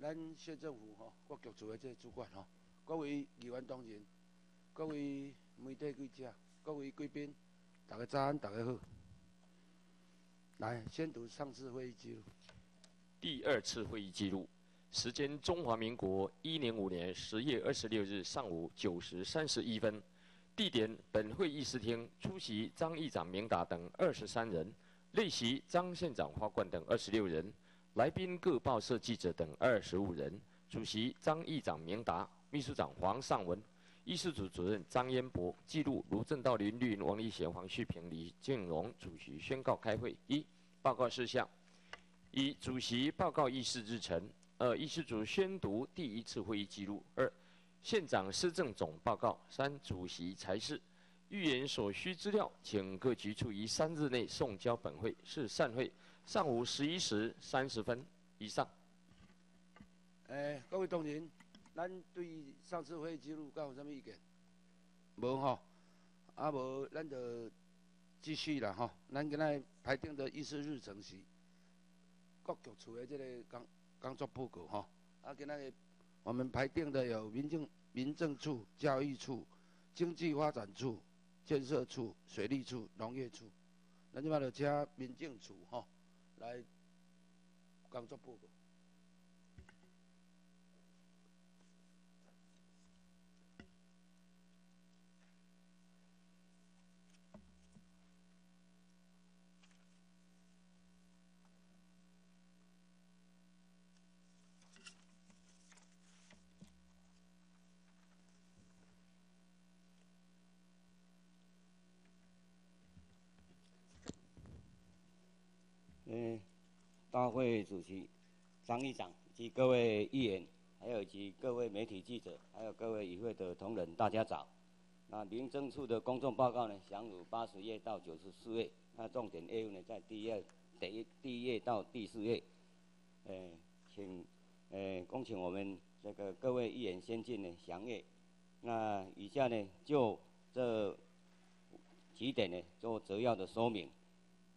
咱县政府吼各局处的这主管吼，各位议员同仁，各位媒体记者，各位贵宾，大家早安，大家好。来，先读上次会议记录。第二次会议记录，时间：中华民国一零五年十月二十六日上午九时三十一分。地点：本会议室厅。出席：张议长明达等二十三人。列席：张县长花冠等二十六人。来宾：各报社记者等二十五人。主席：张议长明达，秘书长黄尚文，议事组主任张彦博。记录：卢正道、林绿云、王立贤、黄旭平、李建荣主席宣告开会。一、报告事项：一、主席报告议事日程。二、议事组宣读第一次会议记录。二、县长施政总报告。三、主席裁示，预言所需资料，请各局处于三日内送交本会。是散会，上午十一时三十分以上。诶，各位同仁，咱对上次会议记录，有什么意见？无吼，啊无，咱就继续啦吼。咱今仔排定的议事日程是各局处的这个工工作报告吼。啊，今仔日。我们排定的有民政、民政处、教育处、经济发展处、建设处、水利处、农业处，那就把它加民政处哈来工作报告。嗯，大会主席张议长及各位议员，还有及各位媒体记者，还有各位与会的同仁，大家早。那民政处的公众报告呢，详有八十页到九十四页。那重点业务呢，在第一页第一第一页到第四页。呃，请呃恭请我们这个各位议员先进呢详阅。那以下呢，就这几点呢，做摘要的说明。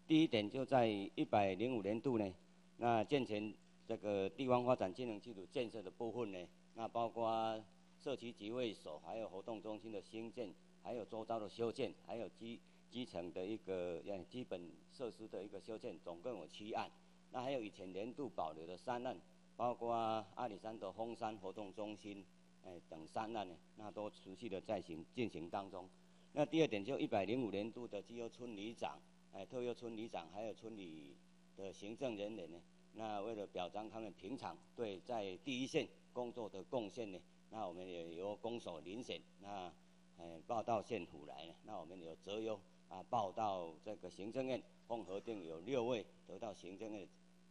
第一点就在一百零五年度呢，那建成这个地方发展金融基础建设的部分呢，那包括社区集会所，还有活动中心的新建，还有周遭的修建，还有基基层的一个基本设施的一个修建，总共有七案。那还有以前年度保留的三案，包括阿里山的峰山活动中心，哎等三案呢，那都持续的在行进行当中。那第二点就一百零五年度的基优村里长。哎，特优村里长还有村里的行政人员呢，那为了表彰他们平常对在第一线工作的贡献呢，那我们也由公所遴选，那呃报到县府来呢，那我们有择优啊报到这个行政院共核定有六位得到行政院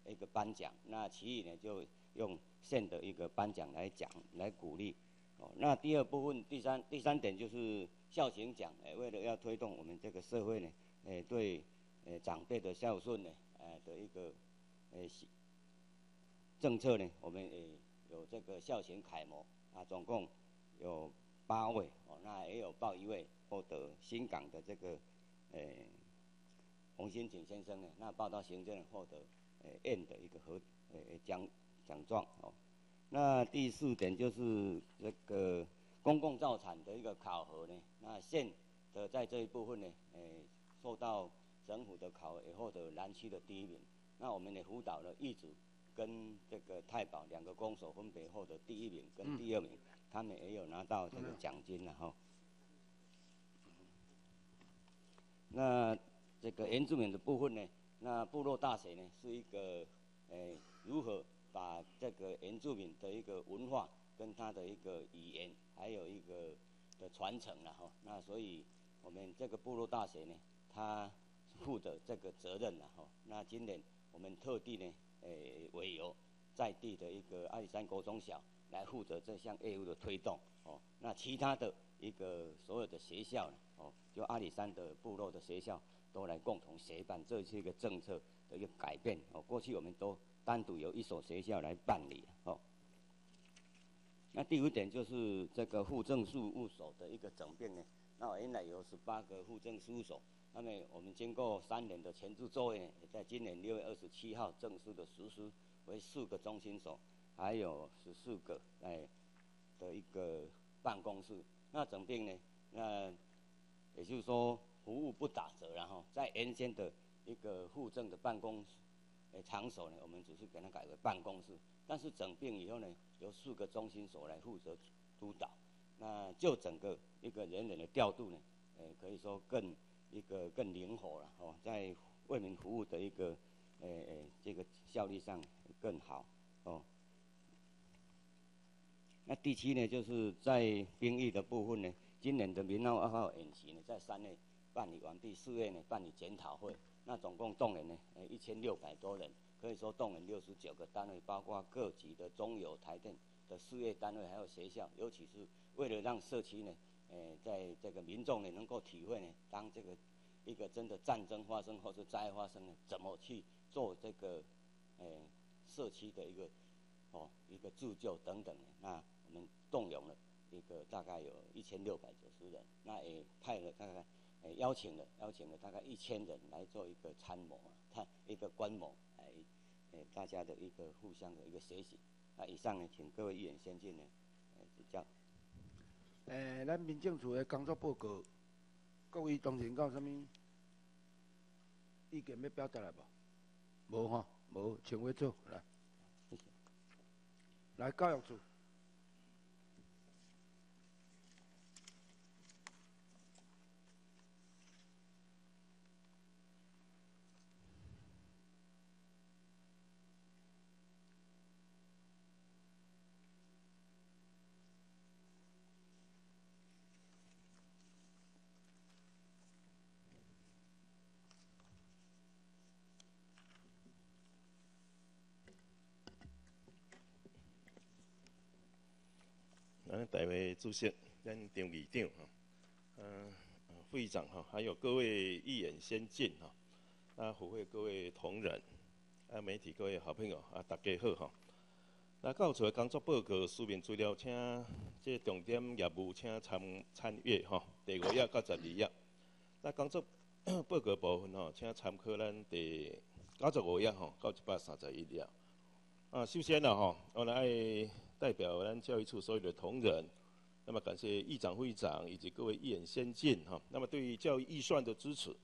一个颁奖，那其余呢就用县的一个颁奖来讲来鼓励。哦，那第二部分第三第三点就是孝行奖，哎，为了要推动我们这个社会呢。诶，对，诶长辈的孝顺呢，呃的一个，呃政策呢，我们也有这个孝行楷模啊，总共有八位哦，那也有报一位获得新港的这个，呃洪新景先生呢，那报到行政获得呃宴的一个和呃奖奖状哦。那第四点就是这个公共造产的一个考核呢，那县的在这一部分呢，呃。受到政府的考核，也获得南区的第一名。那我们也辅导了一组跟这个太保两个公所，分别获得第一名跟第二名，他们也有拿到这个奖金了哈。那这个原住民的部分呢？那部落大学呢，是一个诶，如何把这个原住民的一个文化跟他的一个语言，还有一个的传承了哈。那所以我们这个部落大学呢？他负责这个责任了哈。那今年我们特地呢，诶，委由在地的一个阿里山国中小来负责这项业务的推动哦。那其他的一个所有的学校呢，哦，就阿里山的部落的学校都来共同协办，这是一个政策的一个改变哦。过去我们都单独由一所学校来办理哦。那第五点就是这个户政事务所的一个整并呢。那原来有十八个户政事务所。那么我们经过三年的前置作业，也在今年六月二十七号正式的实施为四个中心所，还有十四个哎的一个办公室。那整病呢，那也就是说服务不打折，然后在原先的一个护政的办公诶场所呢，我们只是给它改为办公室。但是整病以后呢，由四个中心所来负责督导，那就整个一个人员的调度呢，诶可以说更一个更灵活了哦，在为民服务的一个诶诶这个效率上更好哦。那第七呢，就是在兵役的部分呢，今年的民奥二号演习呢，在三月办理完毕，四月呢办理检讨会，那总共动员呢，呃一千六百多人，可以说动员六十九个单位，包括各级的中油、台电的事业单位，还有学校，尤其是为了让社区呢，呃，在这个民众呢能够体会呢，当这个一个真的战争发生或是灾害发生呢，怎么去做这个，呃，社区的一个，哦，一个自救等等的那。我们动用了一个大概有一千六百九十人，那也派了大概，呃邀请了邀请了大概一千人来做一个参谋啊，他一个观摩，来，呃大家的一个互相的一个学习。那以上呢，请各位议员先进呢，诶，咱民政处的工作报告，各位同仁有啥物意见要表达来无？无吼，无，请回坐来。来教育处。咱台位主席，咱张议长哈，嗯，会长哈，还有各位议员先进哈，啊，与会各位同仁，啊，媒体各位好朋友啊，大家好哈。那教处的工作报告书面资料，请这重点业务请参参阅哈，第五页到十二页。那工作 报告部分吼，请参考咱第九十五页吼到一百三十一页。啊，首先呢吼，我来。代表咱教育处所有的同仁，那么感谢议长、会长以及各位议员先进哈。那么对于教育预算的支持，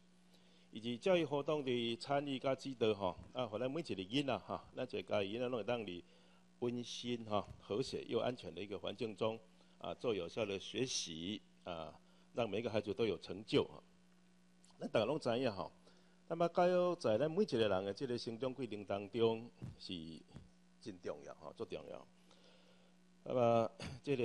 以及教育活动的参与加指导哈，啊，后来每一个囡仔哈，那这个囡仔拢会当你温馨哈、和谐又安全的一个环境中啊，做有效的学习啊，让每一个孩子都有成就哈。那大家拢知影哈，那么教育在咱每一个人的这个成长过程当中是真重要哈，最重要。那么，这个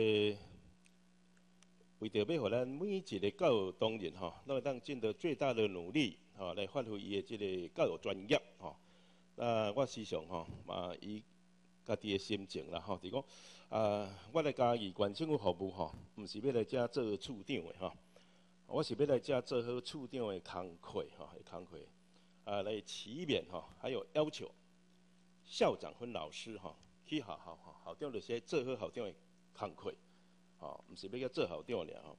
为着要互咱每一个教育同仁吼，那么当尽到最大的努力吼，来发挥伊的这个教育专业吼。那我时常吼嘛，以家己的心情啦吼，就讲啊，我来家己县政府服务吼，毋是要来遮做处长的吼，我是要来遮做好处长的工课吼，工课啊来起勉吼，还有要求校长跟老师吼。去学校吼，校长就些做好校长的工课，吼，毋是要做校长了吼。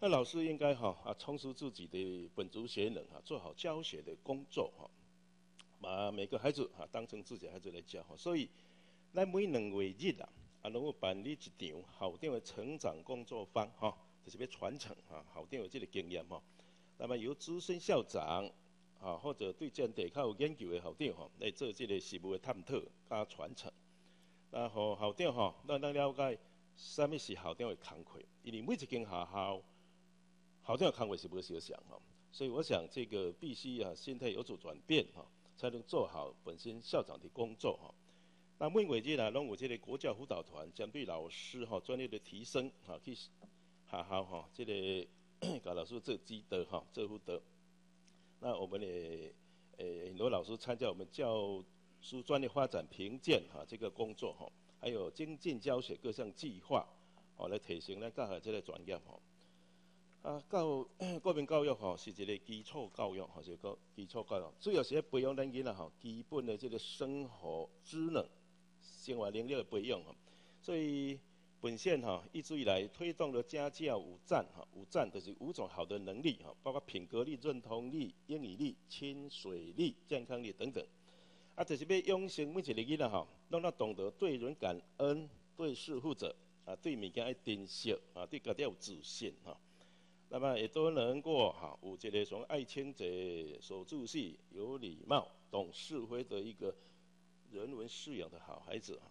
那老师应该吼啊，充实自己的本职学能哈，做好教学的工作哈，把每个孩子哈当成自己孩子来教。所以，咱每两个月日啊，啊，能够办理一场校长的成长工作坊哈，就是要传承啊校长的这个经验哈。那么由资深校长啊，或者对这地较有研究的校长哈，来做这个事务的探讨加传承。啊，互校长吼，咱咱了解什么是校长的工课，因为每一间学校校长的工课是无相像吼，所以我想这个必须啊心态有所转变吼，才能做好本身校长的工作吼。那每月日呢，拢有这个国教辅导团针对老师吼专业的提升哈，去学校吼，这个 搞老师做积德哈，做福德。那我们也诶很多老师参加我们教。书专业发展评鉴哈，这个工作哈，还有精进教学各项计划，哦来提升咱教学这个专业哈。啊，教 国民教育哈是一个基础教育哈，是个基础教育，主要是培养咱囡仔哈基本的这个生活职能、生活能力的培养哈。所以本县哈一直以来推动了家教五战哈，五战就是五种好的能力哈，包括品格力、认同力、英语力、亲水力、健康力等等。啊，就是要养成每一个囡仔吼，拢要懂得对人感恩，对事负责，啊，对物件爱珍惜，啊，对家己有自信，哈。那么也都能够哈，有一个从爱清洁、守秩序、有礼貌、懂是非的一个人文素养的好孩子哈。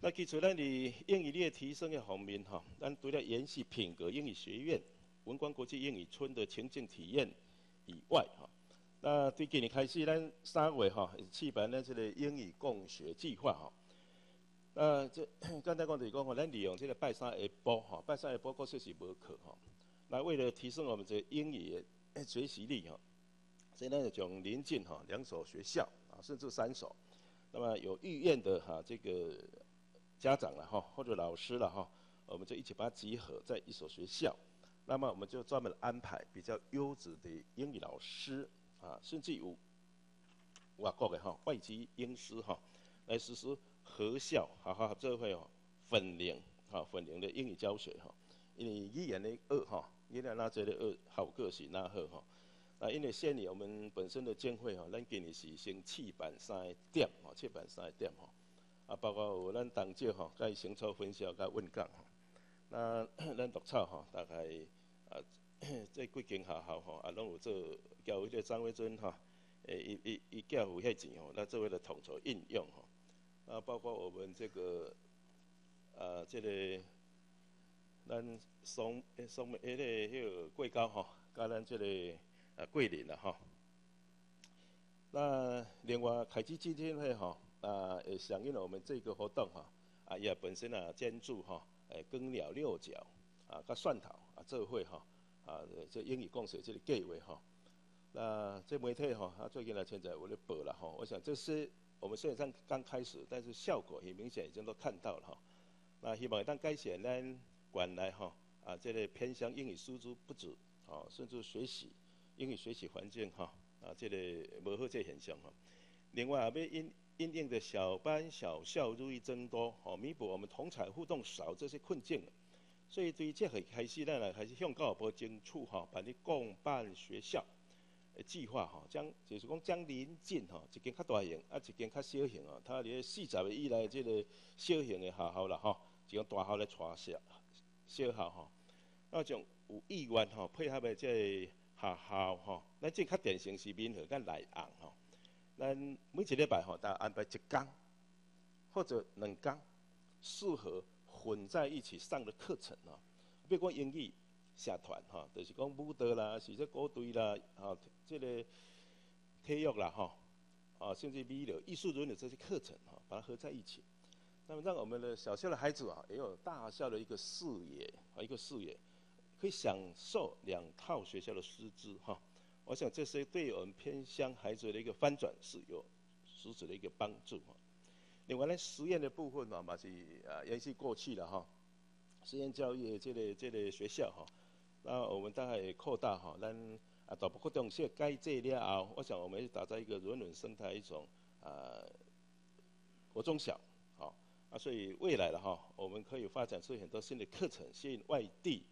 那其除咱的英语力提升的方面哈，咱除了延续品格英语学院、文光国际英语村的情境体验以外哈，那对今年开始咱三月哈，举办咱这个英语共学计划哈。那这刚才讲就是讲，咱利用这个拜三下晡哈，拜三下晡确实是无课哈。那为了提升我们这英语的学习力哈，所以呢就从临近哈两所学校啊，甚至三所，那么有意愿的哈这个家长了哈或者老师了哈，我们就一起把它集合在一所学校，那么我们就专门安排比较优质的英语老师啊，甚至有外国的哈外籍英师哈来实施合校好好这会哦粉龄哈粉龄的英语教学哈，因为语言的二哈。因为那这个呃好个性那好哈，啊，因为县里我们本身的经费哈，咱今年是先七板三点哈，七板三点哈，啊，包括有咱同届哈，该行操分校该问讲哈，那 咱读册哈，大概啊，这几间学校吼，啊，拢有做教育的张伟尊哈，诶，伊伊伊教有遐钱吼，那做为了统筹应用吼，啊，包括我们这个啊，这个。咱松诶松诶迄个迄个桂高吼，甲咱即个啊桂林啦吼。那另外凯基基金会吼啊，也响应了我们这个活动吼，啊也本身啊捐助吼，诶耕鸟六角啊，甲蒜头啊做会吼，啊啊这英语共学这个计划哈。那这媒体哈，啊最近呢现在我咧报了哈，我想这是我们虽然刚刚开始，但是效果很明显，已经都看到了哈。那希望当改善咱。原来哈啊，这个偏向英语输出不止，哦，甚至学习英语学习环境哈啊，这个无好这现象哈。另外啊要因因应的小班小校日益增多，哦，弥补我们同彩互动少这些困境。所以对于这个开始呢，来还是向教育部争取哈，办理共办学校的计划哈，将就是讲将临近哈一间较大型啊，一间较小型啊，它咧四十个以内这个小型的学校啦哈，就用大校来传销。小校吼，那种有意愿吼配合的这学校吼，咱这较典型是民和甲内行吼，咱每一礼拜吼，大安排一工或者两工，适合混在一起上的课程哦。比如讲英语社团哈，就是讲舞蹈啦，是这歌队啦，啊，这个体育啦哈，啊，甚至美疗、艺术伦理这些课程哈，把它合在一起。那么让我们的小校的孩子啊，也有大校的一个视野啊，一个视野，可以享受两套学校的师资哈。我想这些对我们偏乡孩子的一个翻转是有实质的一个帮助哈。另外呢，实验的部分嘛，嘛是啊，也是过去了哈。实验教育这类这类学校哈，那我们大概扩大哈，咱啊，大部分东西改这了后，我想我们打造一个人文生态一种啊，国中小。啊，所以未来的哈，我们可以发展出很多新的课程，吸引外地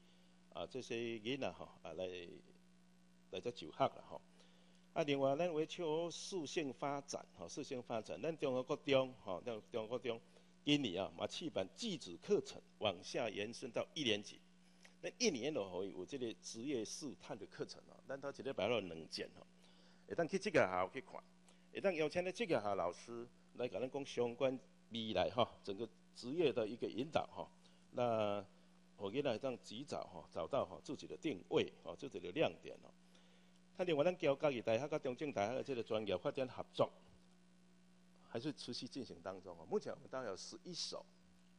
啊这些人呐哈啊来来这就学了哈。啊，另外咱为求适性发展哈，适性发展，咱中国国中哈，咱中国中今年啊，马起版技职课程往下延伸到一年级，那一年的话有这个职业试探的课程哦，咱到一个摆了两件哦，一旦去这个校去看，一旦邀请了这个校老师来跟咱讲相关。未来哈，整个职业的一个引导哈，那我给来让及早哈找到哈自己的定位哦，自己的亮点哦。他另外咱交家己大学跟中正大学的这个专业发展合作，还是持续进行当中哦。目前我们大概有十一所，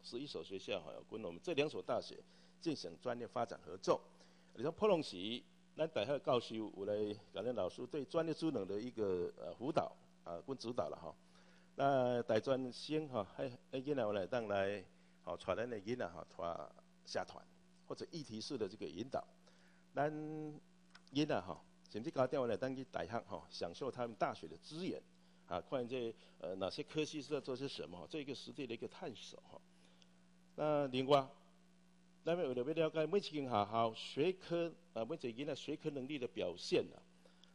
十一所学校哈，跟我们这两所大学进行专业发展合作。你说破龙时，咱大学教授有来感恩老师对专业职能的一个呃辅导啊跟指导了哈。那大专生哈，还还囡仔我来当来，好带咱的囡仔哈，带社团或者议题式的这个引导，咱囡仔哈，甚至搞掉了当去大学哈，享受他们大学的资源，啊，看这呃哪些科系是在做些什么，这一个实际的一个探索哈。那另外，咱们为了要了解每一间学校学科啊，每一个囡仔学科能力的表现啊，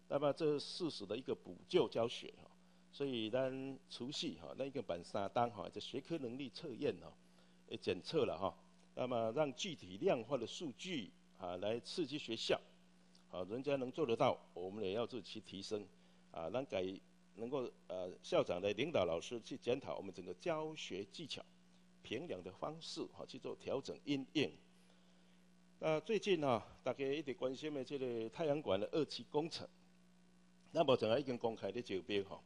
那么这事实的一个补救教学哈。所以咱除夕哈，那一个办三档哈，这学科能力测验哈，也检测了哈，那么让具体量化的数据啊来刺激学校，啊，人家能做得到，我们也要自己提升，啊，让改能够呃校长来领导老师去检讨我们整个教学技巧、评量的方式哈去做调整应应。那最近呢，大家一直关心的这个太阳馆的二期工程，那目前啊已经公开的招标哈。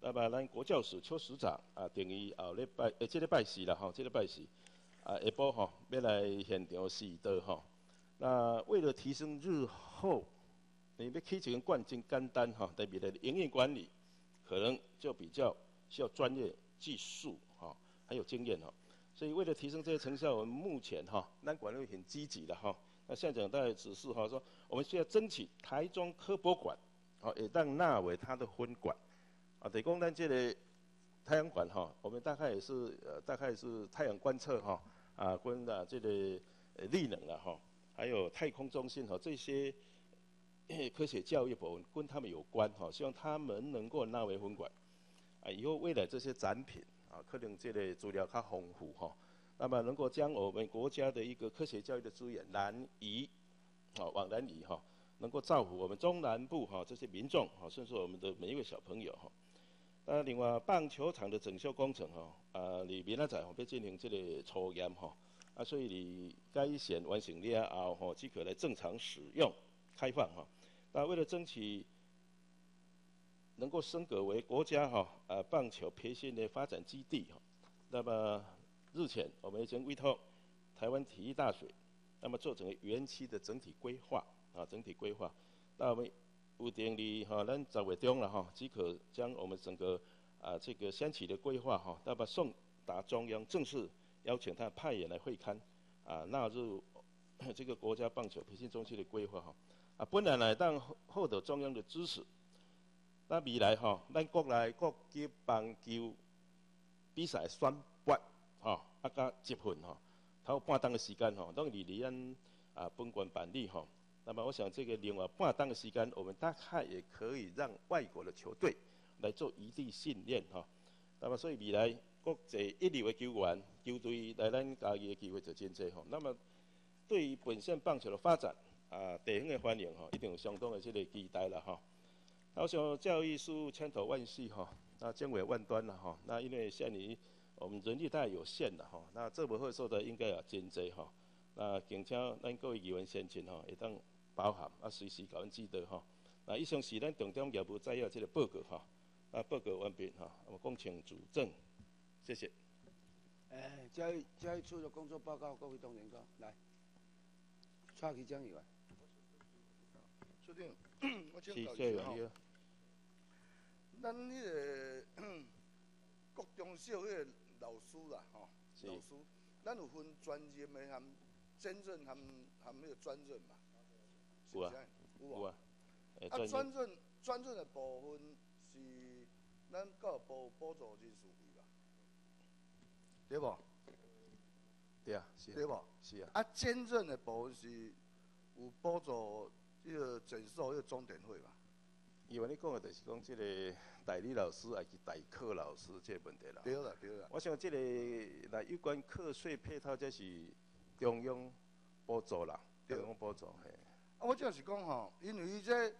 那么，咱国教署邱署长啊，定于后礼拜，呃，这个拜四啦，吼，这个拜四，啊，下晡吼，要来现场试刀吼。那为了提升日，后你要起一个冠军干单哈，代表的营运管理，可能就比较需要专业技术哈，还有经验哈。所以为了提升这些成效，我们目前哈，咱管理很积极的哈。那校长大概指示哈，说我们需要争取台中科博馆，好，也当纳为他的分馆。啊，等讲咱这个太阳馆哈，我们大概也是呃，大概是太阳观测哈，啊，跟的这个呃力能了哈，还有太空中心哈这些 科学教育部跟他们有关哈，希望他们能够纳为分管，啊，以后未来这些展品啊，可能这类资料较丰富哈，那么能够将我们国家的一个科学教育的资源南移，好往南移哈，能够造福我们中南部哈这些民众哈，甚至我们的每一位小朋友哈。啊，另外棒球场的整修工程哈，啊，你明仔载吼要进行这个抽验哈，啊，所以你该线完成了后吼，即可来正常使用开放哈。那为了争取能够升格为国家哈啊棒球培训的发展基地哈，那么日前我们已经委托台湾体育大学，那么做整个园区的整体规划啊，整体规划，那我们。有定力哈，咱十月中了哈，即可将我们整个啊这个先期的规划哈，那么送达中央，正式邀请他派员来会勘，啊纳入 这个国家棒球培训中心的规划哈，啊本来来当获得中央的支持，那未来哈，咱国内国际棒球比赛选拔哈，啊加积分哈，头半档的时间哈，当离离咱啊本馆办理哈。那么我想，这个另外半档的时间，我们大概也可以让外国的球队来做异地训练哈。那么，所以未来国际一流的球员、球队来咱家己的机会就真多哈。那么，对于本县棒球的发展啊，地方的欢迎哈，一定有相当的这个期待了哈。我想教育是千头万绪哈，那经纬万端了哈。那因为现在我们人力太有限了哈，那这部分说的应该要真多哈。那请请咱各位议员先进哈，会当。包含啊，随时甲阮记得吼。那以上是咱重点业务摘要这个报告哈。啊，报告完毕哈，我们恭请主政，谢谢。哎，教育教育处的工作报告，各位同仁哥来。蔡启江议员。确定，我请教一下哈。咱迄个 国中小迄个老师啦，吼，老师，咱有分专任的含兼任含含迄个专任嘛？有啊，有啊。啊，专任专任的部分是咱教育部补助人数费吧？对不？对啊，是。对不？是啊。啊，兼任的部分是有补助这个诊所、这个钟点会吧？因为你讲的就是讲这个代理老师还是代课老师这个问题啦。对啦，对啦。我想这个来有关课税配套，这是中央补助啦，中央补助嘿。啊，我就是讲吼，因为伊这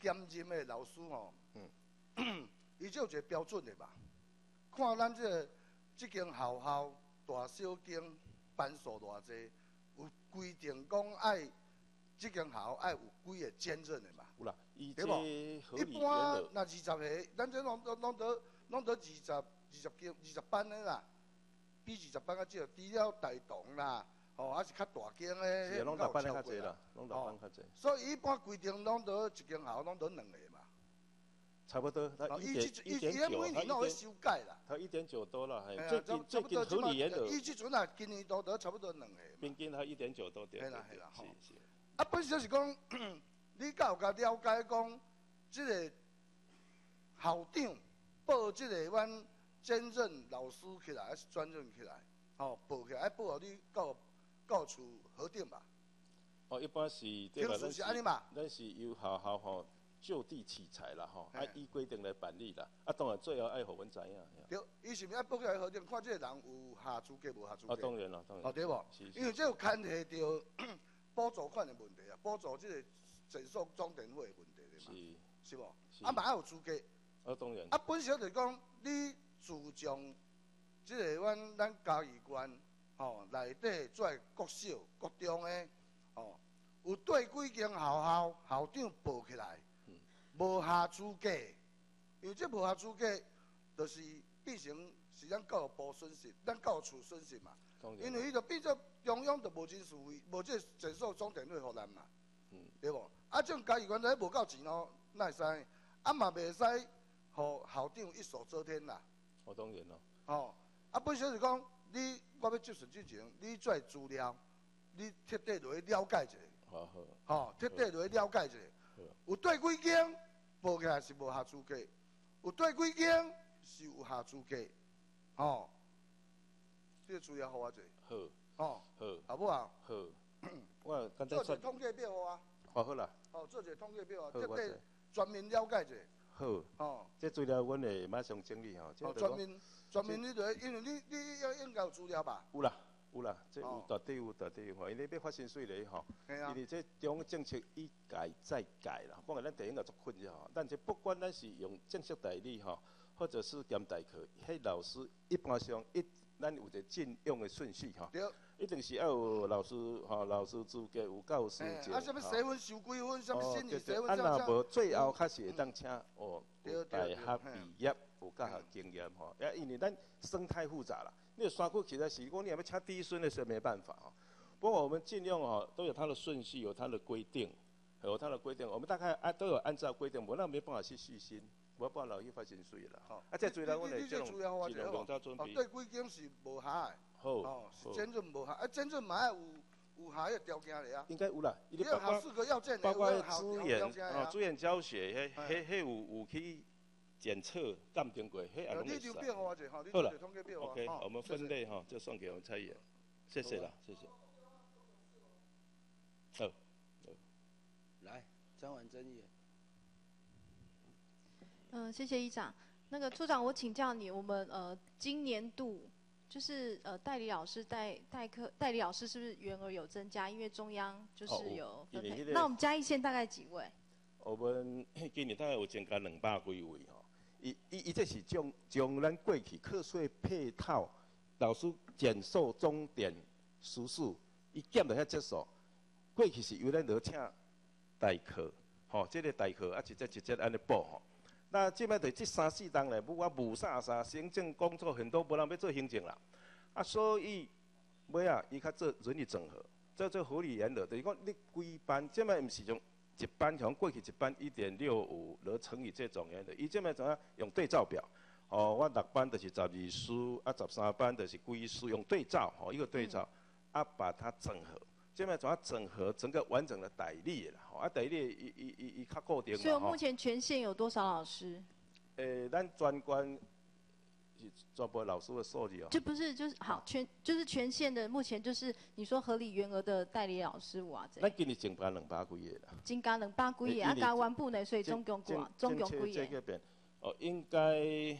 兼任的老师吼，嗯，伊就有一个标准的吧？看咱这这间学校大小间班数偌济，有规定讲爱这间校爱有几个兼任的嘛？有啦，对无？一般那二十个，咱这拢拢得拢得二十二十间二十班的啦，比二十班较少，除了大同啦。哦，还是较大间诶，是拢大班较济啦，拢大班较济。所以一般规定拢得一间校拢得两个嘛。差不多，他一点一点九，他一点九多了，还最近最近合理也有。伊即阵啊，今年都得差不多两个。平均他一点九多点。系啦系啦，吼。啊，本身是讲，你甲有甲了解讲，即个校长报即个阮兼任老师起来，还是专任起来？哦，报起来，报互你到到处核定吧。哦，一般是对吧？咱是咱是由校校吼就地取材啦吼，啊嘿依规定来办理啦，啊当然最后爱互阮知影。对，伊是毋是爱报起来核定，看即个人有下资格无下资啊，格？当然啦，当然。哦，对无？是因为这有牵涉到补助款的问题啊，补助即个整数总电费的问题是的嘛，是无？啊，嘛还有资格。啊，当然。啊，本身就是讲，你自从即个阮咱嘉义县吼内底做国小、国中的吼，有对几间学校校长报起来嗯，无下资格，因为这无下资格，就是变成是咱教育部损失，咱教育处损失嘛。因为伊就变做中央就无真思维，无这诊所总电费互咱嘛，嗯对无？啊，这种家己原来无够钱哦，哪会使？啊嘛袂使，互校长一手遮天啦。我当然咯。吼、啊，本身是讲，你我要接受之前，你做资料，你彻底落去了解一下，好好。吼、彻底落去了解一下。有对几间无起来是无下资格，有对几间是有下资格，吼、这个资料互我者，好，吼、好，好不好？好。我刚才说做一个，统计表互我，哦好啦，哦、做一个统计表啊，好，彻底我知。全面了解一下，好，哦、这资料阮会马上整理吼。这哦，全面全面你就因为你你要应该有资料吧？有啦，有啦，即有哦绝对有，绝对有吼。因为要发薪水咧吼，因，为这中政策一改再改啦。讲个咱第一个作困扰吼，但即不管咱是用正式代理吼，或者是兼代课，迄老师一般上一咱有一个禁用的顺序吼，对。一定是要有老师吼，老师资格有教师证嘿啊，什么吼学分修几分，什么哦心理对对啊，学分这样若无最后确实会当请哦，有大学对毕业，有教学经验吼。啊，因为咱生态复杂啦，你山区其实是讲你还要请低孙的时候没办法哦。不过我们尽量哦，都有它的顺序，有它的规定，有它的规定。我们大概按都有按照规定，无那没办法去细心，无办法去发薪水啦。好啊，这资料我你哋这种尽量用到准哦，备。对，规定是无下的，好，哦，是好真正无下，啊，真正嘛要有有下的条件的啊。应该有啦。伊你要考四个要件，包括资源啊资。源教学，迄哎迄迄有有去检测鉴定过，迄也拢会好了。OK，我们分类哈，就送给我们蔡议员，谢谢啦，谢谢。好，来，张婉珍议员。嗯，谢谢议长。那个处长，我请教你，我们呃今年度就是呃代理老师代代课代理老师是不是员额有增加？因为中央就是有分配。那我们嘉义县大概几位？我们今年大概有增加两百几位吼。伊伊伊这是将将咱过去课税配套、老师减寿终点时数，伊减到遐结束。过去是由咱落请代课，吼、这个代课啊一节一节安尼报吼。那即摆就这三四档咧，不我无啥啥行政工作很多无人要做行政啦，啊，所以尾啊，伊较做人力整合，做做合理原则，就是讲你规班，即摆毋是用一班像过去一班一点六五，然后乘以这种原则，伊即摆怎样用对照表？哦，我六班就是十二书，啊十三班就是几书，用对照，吼、一个对照，啊把它整合。即摆怎样整合整个完整的代理的啦，吼啊代理伊伊伊伊较固定所以我目。前全县有多少老师？诶、咱专关是全部老师的数字哦。这不是就是好全就是全县的目前就是你说合理员额的代理老师有啊，这咱今年增班两百几个啦。金刚能八几个，啊加完部呢，所以总共几啊？总共几个？这个边哦，应该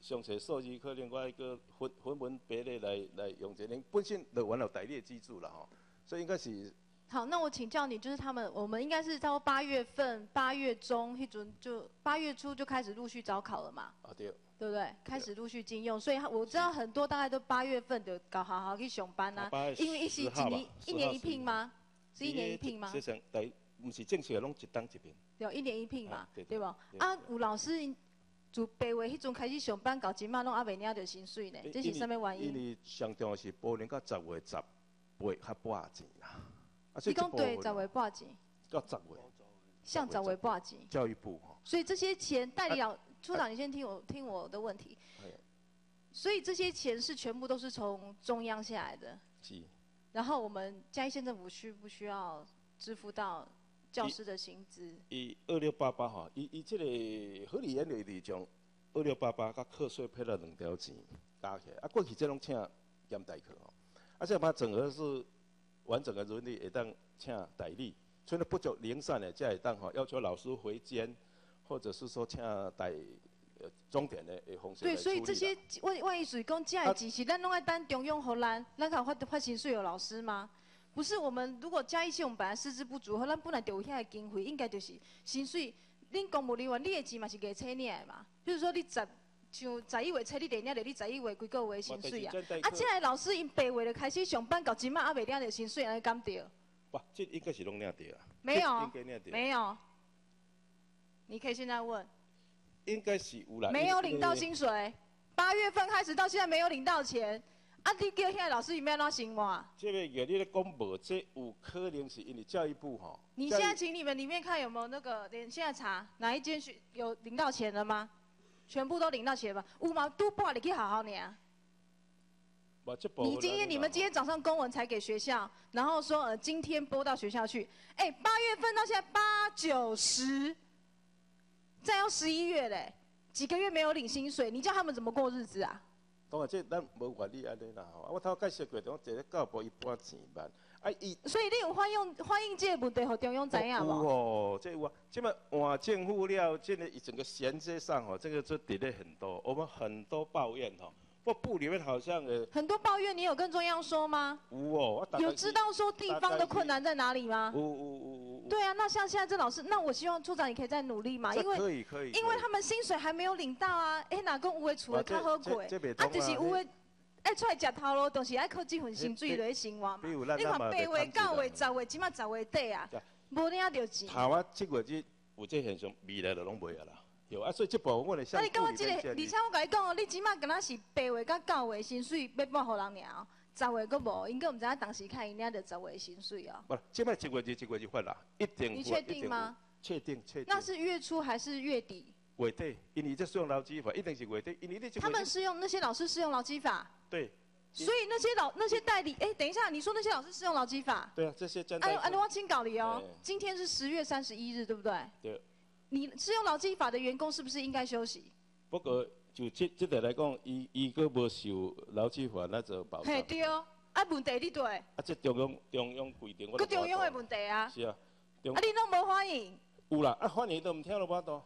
详细数字可能我一个分分门别类来来用这个，本身就原来代理的基础啦吼，所以应该是好，那我请教你，就是他们，我们应该是到八月份、八月中，一准就八月初就开始陆续招考了嘛，啊对，对不对？开始陆续禁用，所以我知道很多大概都八月份就搞好好去上班啦、啊八月因为一是10号吧几年一年一聘吗？是一年一聘吗实？际上代毋是正式的，拢一档一聘。有一年一聘嘛啊，对对不？对啊，有老师自八月迄阵开始上班，到今嘛拢阿未领到薪水呢，这是什么原因因？为上重要是保年到十月十月较半钱啦。啊，所一共对十位半钱，到十月，像十位半钱。教育部吼，所以这些钱，代理老处长，你先听我听我的问题哎。所以这些钱是全部都是从中央下来的，是然后我们嘉义县政府需不需要支付到教师的薪资？以二六八八吼，以以这个合理原理是从二六八八甲课税配了两条钱加起来，啊过去这拢请兼代课吼，啊这把整合是完整的人力会当请代理，存了不足零散的，才会当吼要求老师回监，或者是说请代呃重点的的方式来对，所以这些万万一属于讲这的钱是咱拢爱等中央荷兰，咱敢发发薪水有老师吗？不是，我们如果加一些，我们本来师资不足，咱本来就有遐个经费，应该就是薪水，恁公务人员你的钱嘛是月初领的嘛。比如说你十像十一月初你得领着你十一月几个月的薪水啊。啊，即个老师因八月就开始上班，到今晚还未领着薪水，安尼敢对？哇，这应该是拢领到啊。没有。没有。你可以现在问。应该是有啦。没有领到薪水，八月份开始到现在没有领到钱，啊，你叫现在老师有没有怎生活？这个月你咧讲无，这有可能是因为教育部吼。你现在请你们里面看有没有那个，连现在查哪一间学有领到钱了吗？全部都领到钱吗？五毛？都不你可以好好领啊。你今天你们今天早上公文才给学校，然后说呃今天拨到学校去，哎，八月份到现在八九十，再要十一月嘞，几个月没有领薪水，你叫他们怎么过日子啊？当然，这咱无管理安尼啦我头介绍过，讲一个教育部一般钱办，啊伊。所以你有反映反映这个问题，互中央知影无？有哦，这有啊。这么换政府了，这个整个衔接上哦，这个就 delay 很多，我们很多抱怨吼。不部里面好像呃。很多抱怨，你有跟中央说吗？有哦，有知道说地方的困难在哪里吗？有有有有。对啊，那像现在这老师，那我希望处长也可以再努力嘛，因为可以可以，因为他们薪水还没有领到啊。哎，哪个有诶厝诶较好过？啊，就是有诶爱出来食头路，都是爱靠这份薪水来生活嘛。你看八月、九月、十月，起码十月底啊，无领到钱。头啊，七月即有这现象，未来就拢袂啊啦。有啊，所以这部分我哋相。你讲我这个，而且我甲你讲哦，你起码敢若是八月到九月薪水要拨互人尔，十月佫无，应该毋知影当时看因领着十月薪水哦。不，即摆一月就一月就发啦，一定。你确定吗？确定，确定。那是月初还是月底？月底，因为这适用劳基法，一定是月底，因为你他们是用那些老师是用劳基法。对。所以那些老那些代理，哎，等一下，你说那些老师适用劳基法？对啊，这些真。哎，安我请搞你哦，今天是十月三十一日，对不对？对。你适用劳基法的员工是不是应该休息？不过就这这个来讲，伊伊个无受劳基法那种保障。嘿对哦，啊问题你对。啊，这中央中央规定我。个中央的问题啊。是啊。啊，你拢无欢迎。有啦，啊欢迎都唔听了巴多。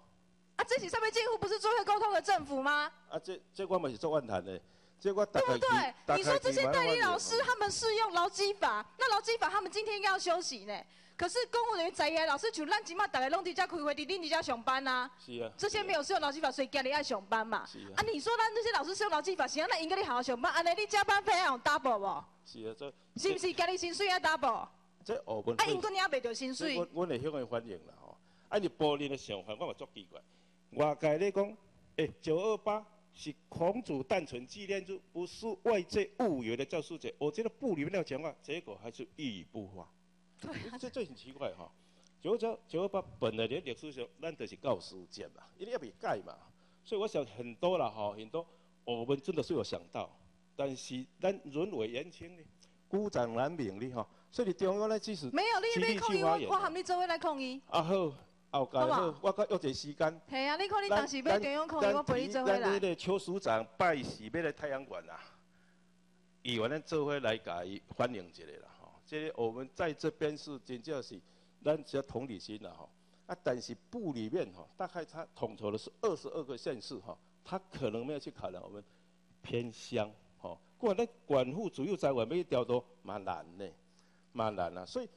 啊，这是上面近乎不是最会沟通的政府吗？啊，这这我嘛是做万谈的，对不对？你说这些代理老师他们是用劳基法，那劳基法他们今天应该要休息呢。可是公务人员在业老师，就咱即马大家拢伫遮开会，伫恁伫遮上班呐。是啊。这些没有适用劳基法，所以家里爱上班嘛。是啊。啊，你说咱这些老师适用劳基法，是安那应该你好好上班，安尼你加班费要用 double 无？是啊，这。是不是家里薪水要 double？这学问。啊，因个领袂到薪水。我我来向伊反映啦吼。啊，你部里的想法我嘛足奇怪。外界咧讲，诶，九二八是孔子诞辰纪念日，不是外界误以的教师节。我觉得部里面要讲话，结果还是一语不发。对啊。这这很奇怪哈。九九九二八本来的历史上，咱就是教师节嘛，一定要被改嘛。所以我想很多了哈，很多我们真的是有想到，但是咱人为言轻呢，孤掌难鸣哩哈。所以中央呢，即使没有，你要抗议，我我喊你做伙来抗议。啊好，后盖好，我搁约一个时间。系啊，你看你当时要中央抗议，我陪你做伙来。咱个邱署长拜时要来太阳馆啊，议员咱做伙来甲伊欢迎一下啦吼。即个我们在这边是真正是。咱只要同理心啦吼，啊，但是部里面吼，大概他统筹的是二十二个县市吼，他可能没有去考量我们偏乡吼，过来管护主要在外面调度蛮难的，蛮难啊，所以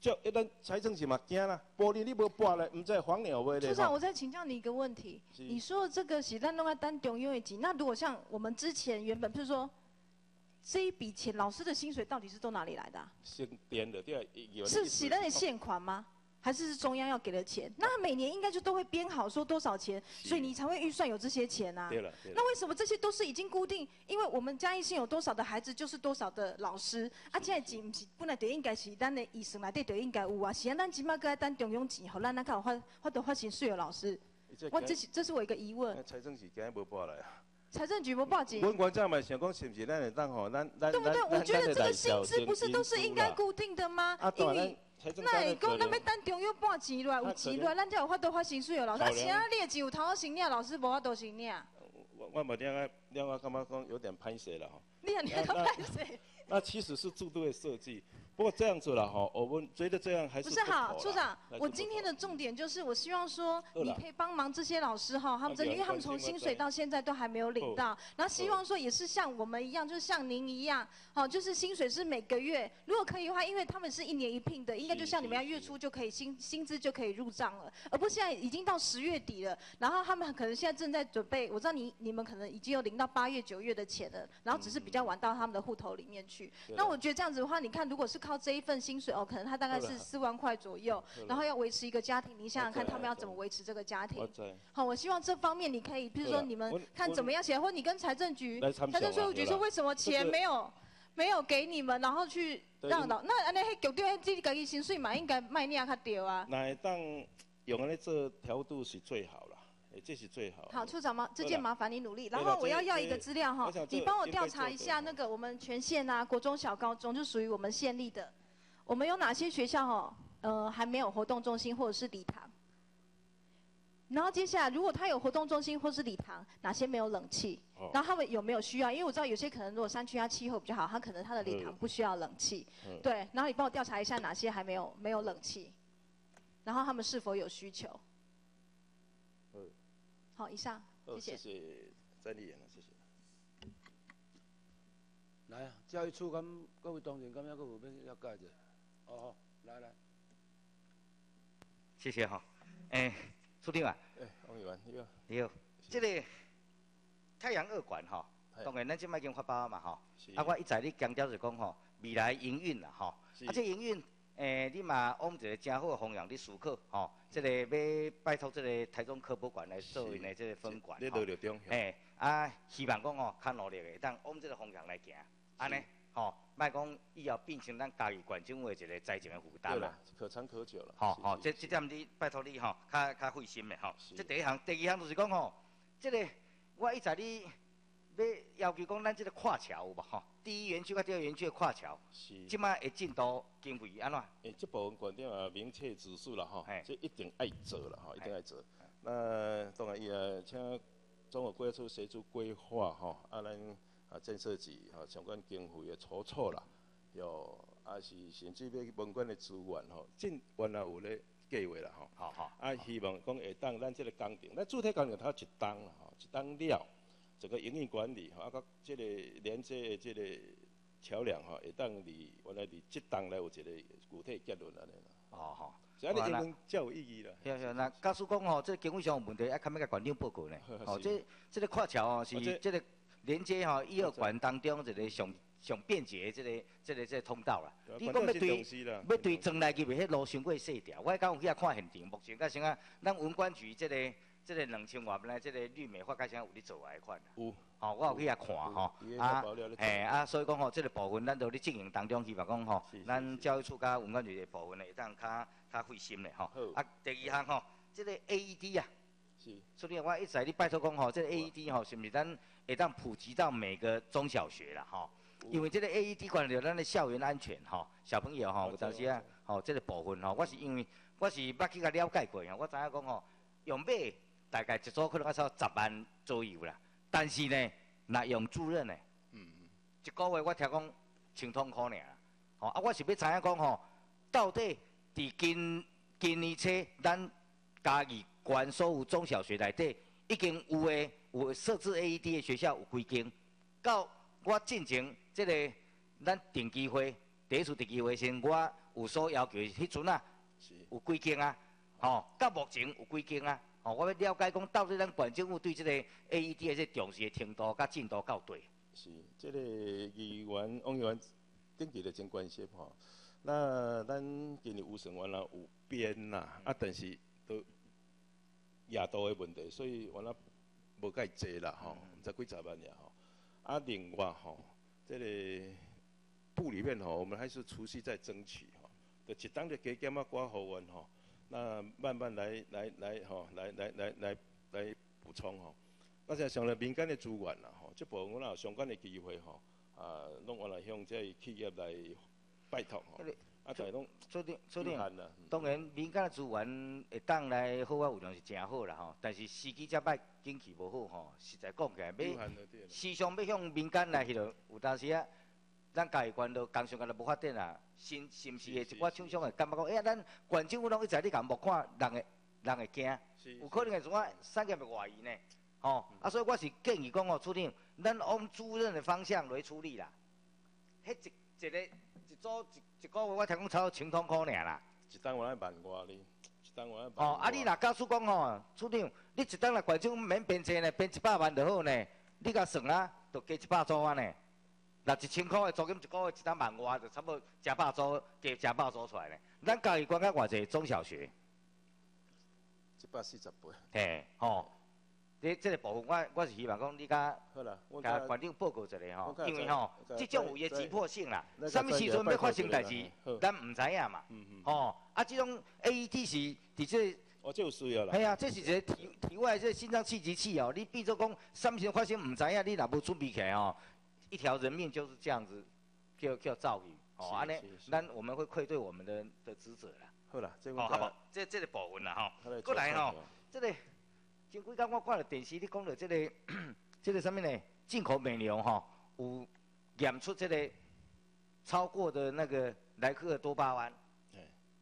叫一旦财政是嘛惊啦，玻璃你无拨来，唔知黄鸟会咧。处长，我再请教你一个问题，你说的这个是咱弄个单中央的钱，那如果像我们之前原本，譬如说。这一笔钱，老师的薪水到底是从哪里来的？先编的，对是写在那现款吗？还是是中央要给的钱？那每年应该就都会编好说多少钱，所以你才会预算有这些钱啊。对了，那为什么这些都是已经固定？因为我们嘉义县有多少的孩子，就是多少的老师。啊，现在钱是本来就应该是咱的医生来底就应该有啊。是啊咱起码搁在等中央钱，好，咱那看发发到发薪水的老师。我这是这是我一个疑问。财政局今日无报来啊。财政局不报警。我我这样嘛想讲，是不是咱会当吼，咱咱对不对？我觉得这个薪资不是都是应该固定的吗？啊，那会讲咱要等中央半钱落来，有钱落来，咱才有法度发薪水哦。老师，啊，其他你的钱有头先领，老师无法度领。我我无听啊，另外感觉讲有点歹势了吼。你啊，你都歹势。那其实是制度的设计，不过这样子了哈，我们觉得这样还是不是好，处长。我今天的重点就是，我希望说，你可以帮忙这些老师哈，他们这因为他们从薪水到现在都还没有领到，然后希望说也是像我们一样，就是像您一样，好，就是薪水是每个月，如果可以的话，因为他们是一年一聘的，应该就像你们一样，月初就可以薪薪资就可以入账了，而不是现在已经到十月底了，然后他们可能现在正在准备，我知道你你们可能已经有领到八月九月的钱了，然后只是比较晚到他们的户头里面去。那我觉得这样子的话，你看如果是靠这一份薪水。哦，可能他大概是四万块左右，然后要维持一个家庭，你想想看，他们要怎么维持这个家庭？好，我希望这方面你可以，比如说你们看怎么样写，或你跟财政局、财政税务局说，为什么钱没有没有给你们，然后去让导？那安尼迄局长自己家己薪水嘛，应该卖你啊较对啊。那当用安尼做调度是最好了，这是最好。好，处长吗？这件麻烦你努力。然后我要要一个资料哈，你帮我调查一下那个我们全县啊，国中小、高中就属于我们县立的。我们有哪些学校哦？呃，还没有活动中心或者是礼堂。然后接下来，如果他有活动中心或是礼堂，哪些没有冷气？然后他们有没有需要？因为我知道有些可能如果山区啊气候比较好，他可能他的礼堂不需要冷气。对，然后你帮我调查一下哪些还没有没有冷气，然后他们是否有需求？好，以上，谢谢。谢谢詹立言了，谢谢。来啊，教育处跟各位同仁，咁样个有咩要解的？哦，来来，谢谢哈。诶，处长啊，诶，王议员，你好。你好，这个太阳二馆哈，当然咱即摆已经发包嘛哈。啊，我一再咧强调是讲吼，未来营运啦哈。而且营运，诶，你嘛往一个正好的方向咧思考吼。即个要拜托即个台中科博馆来作为呢即个分馆。你努力中。诶，啊，希望讲吼较努力的，当往即个方向来行，安尼。吼，莫讲以后变成咱家己管政府一个财政的负担啦。可长可久了。吼吼，这这点你拜托你吼，较较费心的吼。这第一项，第二项就是讲吼，即个我一直咧要要求讲咱这个跨桥有无吼？第一园区甲第二园区的跨桥，是。即摆的进度经费安怎？诶，这部分观点啊，明确指示了吼，这一定爱做了吼，一定爱做。那当然也请中国规划处协助规划吼，啊咱。啊，建设局吼相关经费的筹措啦，有啊是甚至要文管的资源吼，尽原来有咧计划啦吼。好好。啊，希望讲下当咱即个工程，咱主体工程它一档啦吼，一档了，整个营运管理吼，啊，甲即个连接的即个桥梁吼，会当离原来离即档来有一个具体结论安尼啦。哦吼。是安尼英文较有意义啦。是是，那假使讲吼，即个经费上有问题，要，看要甲馆长报告呢。哦，即即个跨桥哦，是即个。连接吼一二馆当中一个上上便捷的这个这个这个通道啦。你讲要对要对装来去袂，迄路伤过细条。我刚有去遐看现场，目前甲啥啊？咱文管局这个这个两千外本来即个绿美发改啥有咧做来款。有。吼，我有去遐看吼。啊，嘿啊，所以讲吼，这个部分咱都咧进行当中，希望讲吼，咱教育处甲文管局的部分会当较较费心的吼。啊，第二项吼，这个 AED 啊。是。所以我一直咧拜托讲吼，这个 AED 吼，是毋是咱？会当普及到每个中小学了吼，因为这个 AED 管了咱的校园安全哈，小朋友哈有当时啊，吼这个部分哈，我是因为我是捌去甲了解过，我知影讲吼，用买大概一组可能要收十万左右啦，但是呢，那用主任呢，嗯嗯，一个月我听讲千通块尔，吼啊，我是要知影讲吼，到底伫今今年初咱嘉义县所有中小学内底已经有诶。有设置 AED 的学校有几间？到我进前即个咱定期会第一次定期会先，我有所要求，迄阵啊有几间啊？吼，到目前有几间啊？吼，我要了解讲，到底咱县政府对这个 AED 的这重视的程度甲进度到对？是，这个议员王议员定期的真关心吼。那咱今年有算完了有编呐，啊，但是都亚多的问题，所以完了。无介济啦吼，毋知几十万呀吼。啊，另外吼，这个部里面吼，我们还是持续在争取吼，就一当就加减啊挂好运吼，那慢慢来来来吼，来来来来来补充吼。那现在上了民间的资源啦吼，这部分我有相关的机会吼，啊，拢我来向这企业来拜托吼。啊，在拢做定做定，当然民间的资源会当来好啊，有量是真好啦吼。但是时机遮歹，景气无好吼，实在讲起来，要时常要向民间来迄落，有当时啊，咱家己县都工商界都无发展啊，新是毋是的一寡厂商会感觉讲，哎呀，咱县政府拢一直你甲目看，人会人会惊，有可能会怎啊产业会外移呢？吼，啊，所以我是建议讲哦，处长，咱往主任的方向来处理啦。迄一一个一组一一个月我听讲超千块尔啦。一单我来万外哩，一单我来万。哦，啊，你若假使讲吼，处长，你一单来县政府免编车呢，编一百万就好呢。你甲算啊，就加一百组啊呢。那一千块的租金一个月一单万外，就差不多加百租，加加百租出来咧。咱家己管较偌济中小学？一百四十八。嘿，吼。这这个部分，我我是希望讲你甲甲馆长报告一下吼，因为吼，即种有伊急迫性啦，什么时阵要发生代志，咱毋知影嘛，吼，啊，即种 AED 是伫这，哦，这有需要啦，系啊，这是一个体体外这心脏刺激器哦，你变做讲什么时阵发生唔知影，你若无准备起来哦，一条人命就是这样子，叫叫造雨，哦，安尼，咱我们会愧对我们的的职责啦。好啦，这个好不？这这个部分啦吼，过来吼，这个。前几天我看了电视，你讲到这个，这个 什么呢？进口美牛哈，有验出这个超过的那个莱克多巴胺。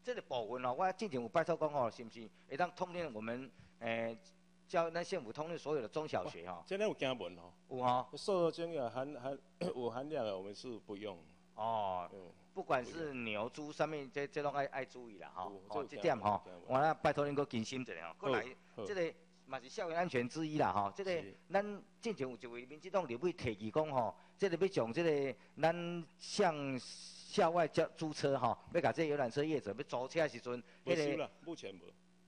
这个部分哦，我之前有拜托讲哦，是不是？会当通令我们诶，叫那县府通的所有的中小学哈。今天有加文哦。有哈。瘦肉精有含含 有含量的，我们是不用。哦。不管是牛猪上面，这这拢爱爱注意啦哈。哦，这点哈，我来拜托恁个更新一下哦。过来，这个。嘛是校园安全之一啦哈，这个咱之前有一位民进党立委提议讲吼，这个要从这个咱向校外交租车吼，要甲这游览车业者要租车的时阵，迄个目前无，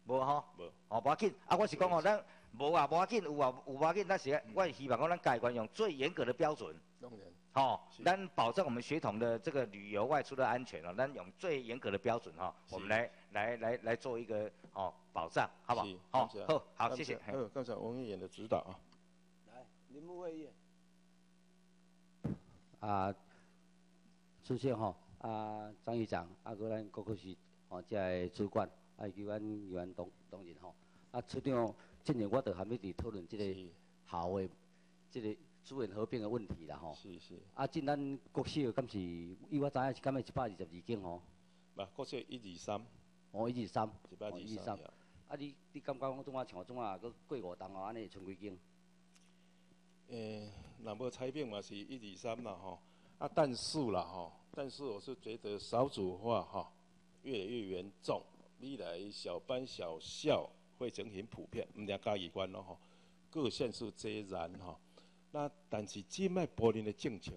无吼，无，哦，无要紧，啊，我是讲哦，咱无啊，无要紧，有啊，有要紧，但是我是希望讲咱改观用最严格的标准。当然。哦，咱保证我们血统的这个旅游外出的安全哦，咱用最严格的标准哈，我们来来来来做一个哦保障，好不好？好，好，好，谢谢。还有刚才王议员的指导啊。来，林木会议。啊，出现哈啊，张议长，啊，个咱各科室哦，即个主管，啊，以及阮议员同同仁吼，啊，处长，今年我都还没伫讨论即个校的即个。资源合并的问题啦，吼。是是。啊，进咱国小敢是，伊我知影是敢是一百二十二间吼。嘛，国小一二三。哦，一二三。一百二十三。啊，你你感觉我怎啊像怎啊，搁过五档哦，安尼剩几间？诶，若无拆并嘛是一二三啦，吼。啊，但是啦，吼，但是我是觉得少子化吼越来越严重，未来小班小校会成很普遍，唔定嘉义县咯吼，各县市皆然吼。那但是即摆玻璃的政情，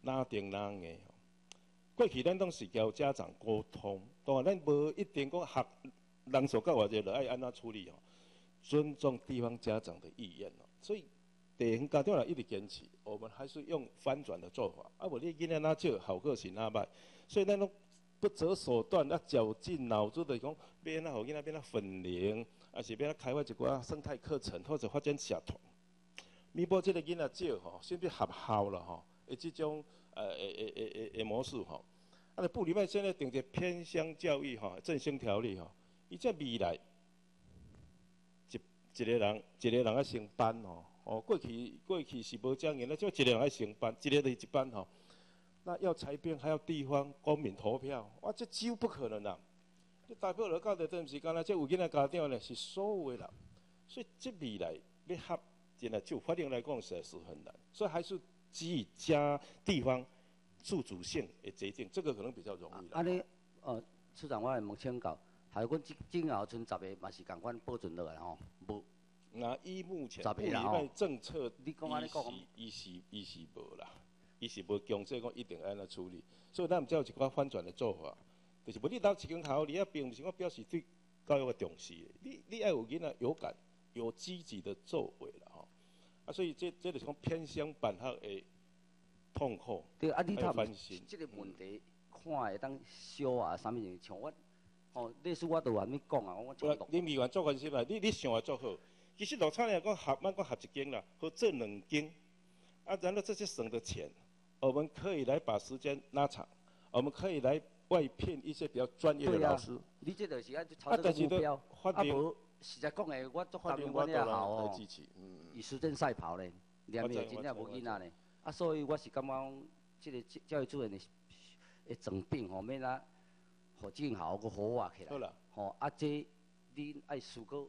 哪定哪个？过去咱拢是交家长沟通，当然咱无一定讲学人所教或者就爱安怎处理吼，尊重地方家长的意愿哦。所以地方家长来一直坚持，我们还是用翻转的做法。啊，无你囡仔哪少，好个是哪歹？所以咱拢不择手段，啊绞尽脑汁的讲，变啊好囡仔变啊分龄，啊是变啊开发一寡生态课程，或者发展社团。弥补这个囡仔少吼，甚至合校了吼，诶，这种呃诶诶诶诶诶模式吼，啊，部里面现在定个偏向教育吼，振兴条例吼，伊这未来一一个人一个人啊升班吼，哦，过去过去是无这样个，就一个人啊升班，一个就一班吼，那要裁编还要地方公民投票，哇，这几乎不可能啊！你代表了到底阵时间啦，这有囡仔家长呢是所有的人，所以这未来要合。真的就法定来讲，实在是很难，所以还是基于加地方自主性的决定，这个可能比较容易。安尼，呃，市长，我来问请教，还有阮今今后村十个嘛是共款保存落来吼，无。那依目前不礼拜政策，伊是伊是伊是无啦，伊是无强制讲一定安尼处理，所以咱毋只有一寡反转的做法，就是无你当一间校，你也并毋是我表示对教育的重视，你你爱有囡仔有感，有积极的作为啦吼。啊，所以这这就是讲偏向办学的痛苦，对啊，你看，这个问题看会当小啊，啥物事像我，哦，历史我都还没讲啊，我讲。你未完做关系嘛？你你想啊做好，其实落差来讲合，慢讲合一间啦，或这两间，啊，然后这些省的钱，我们可以来把时间拉长，我们可以来外聘一些比较专业的老师。你这就是按朝这个目标，啊无。实在讲诶，我做担任我了后哦，以实战赛跑咧，连面真正无囡仔咧，啊，所以我是感觉这个教育资源的的整并吼，免啦，互正好个活化起来。好啦。吼，啊，这恁爱思考，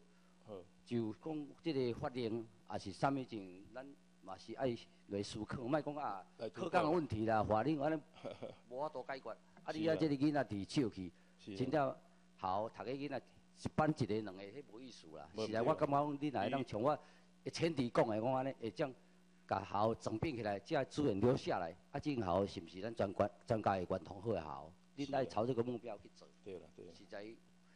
就讲这个法令，也是啥物情，咱嘛是爱来思考，莫讲啊，课纲的问题啦，法令安尼无法度解决。啊，你啊，即个囡仔伫手去，真正好，读个囡仔一班一个两个，迄无意思啦。是啊，我感觉讲你来当像我前提讲的，讲安尼会将甲校整并起来，即个资源留下来，啊，正校是毋是咱专管专家的贯通好校？恁来朝这个目标去做。对啦，对。实在，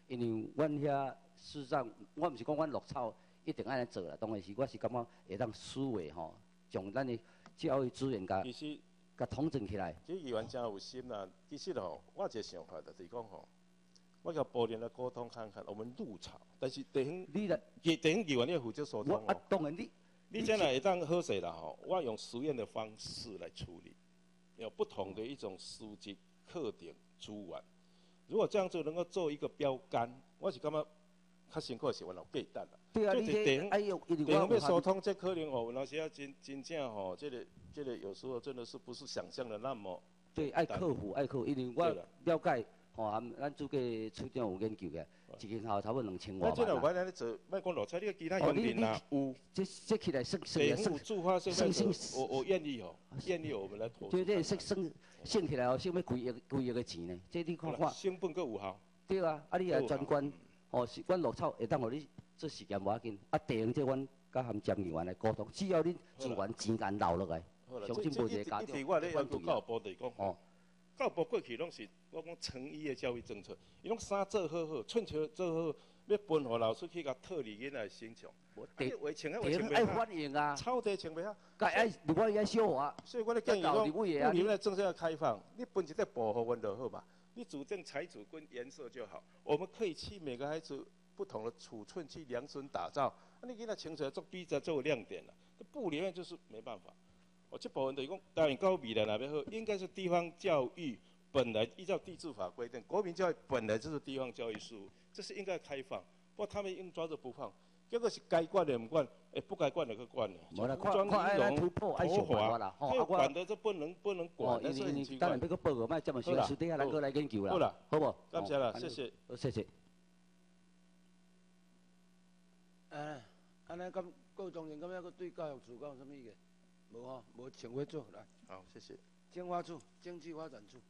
因为阮遐事实上，我毋是讲阮落草一定安尼做啦，当然是我是感觉会当思维吼，将咱的教育资源甲。甲统整起来。这议员真有心啦。其实吼，我一个想法就是讲吼，我甲部人来沟通看看，我们入草，但是地方，你的，地方议员你要负责沟通我当然你，你将来会当好势啦吼，我用实验的方式来处理，有不同的一种书籍、课点、主完。如果这样做能够做一个标杆，我是感觉较辛苦是我老简单啦。对啊，你这哎呦，一定要要疏通，这可能哦，那些真真正吼，这个。这个有时候真的是不是想象的那么对，爱克服，爱克服，因为我了解，吼，咱咱做个处长有研究嘅，一间校差不多两千万。那这个做，卖讲落菜，你个其他园林啊，有，这这起来生生生生发生生，我我愿意哦，愿意我们来投。就这生生生起来哦，想要几亿几亿个钱呢？这你看看。成本够有效。对啊，啊你也专管，哦是，阮落草会当互你做实验无要紧，啊地方这阮甲含专员来沟通，只要你资源钱间留落来。相信无一个家长我咧要求教育部就是讲，哦，教育部过去拢是我讲诚意的教育政策，伊拢衫做好好，寸球做好，要分互老师去甲脱离囡仔形象。第第爱欢迎啊，超低穿袂下，该爱如果爱小话，所以我咧建议讲，不你们的政策要开放，你分一块保护阮就好吧，你主政财主跟颜色就好，我们可以去每个孩子不同的尺寸去量身打造，那你给他穿出来做比较做亮点了，布里面就是没办法。我这部分等于讲，当然高比的那边后，应该是地方教育本来依照地质法规定，国民教育本来就是地方教育事务，这是应该开放。不过他们硬抓着不放，这个是该管的不管，哎，不该管的去管了。无啦，看看爱突破，爱想办法啦。哦，管的这不能不能管，但是。当然，这个报告卖这么小，私底下来过来研究啦。好了，好不？感谢了，谢谢。谢谢。嗯，安尼咁高中人咁样个对教育处讲什么意见？无吼，无请回做来。好，谢谢。经发处，经济发展处。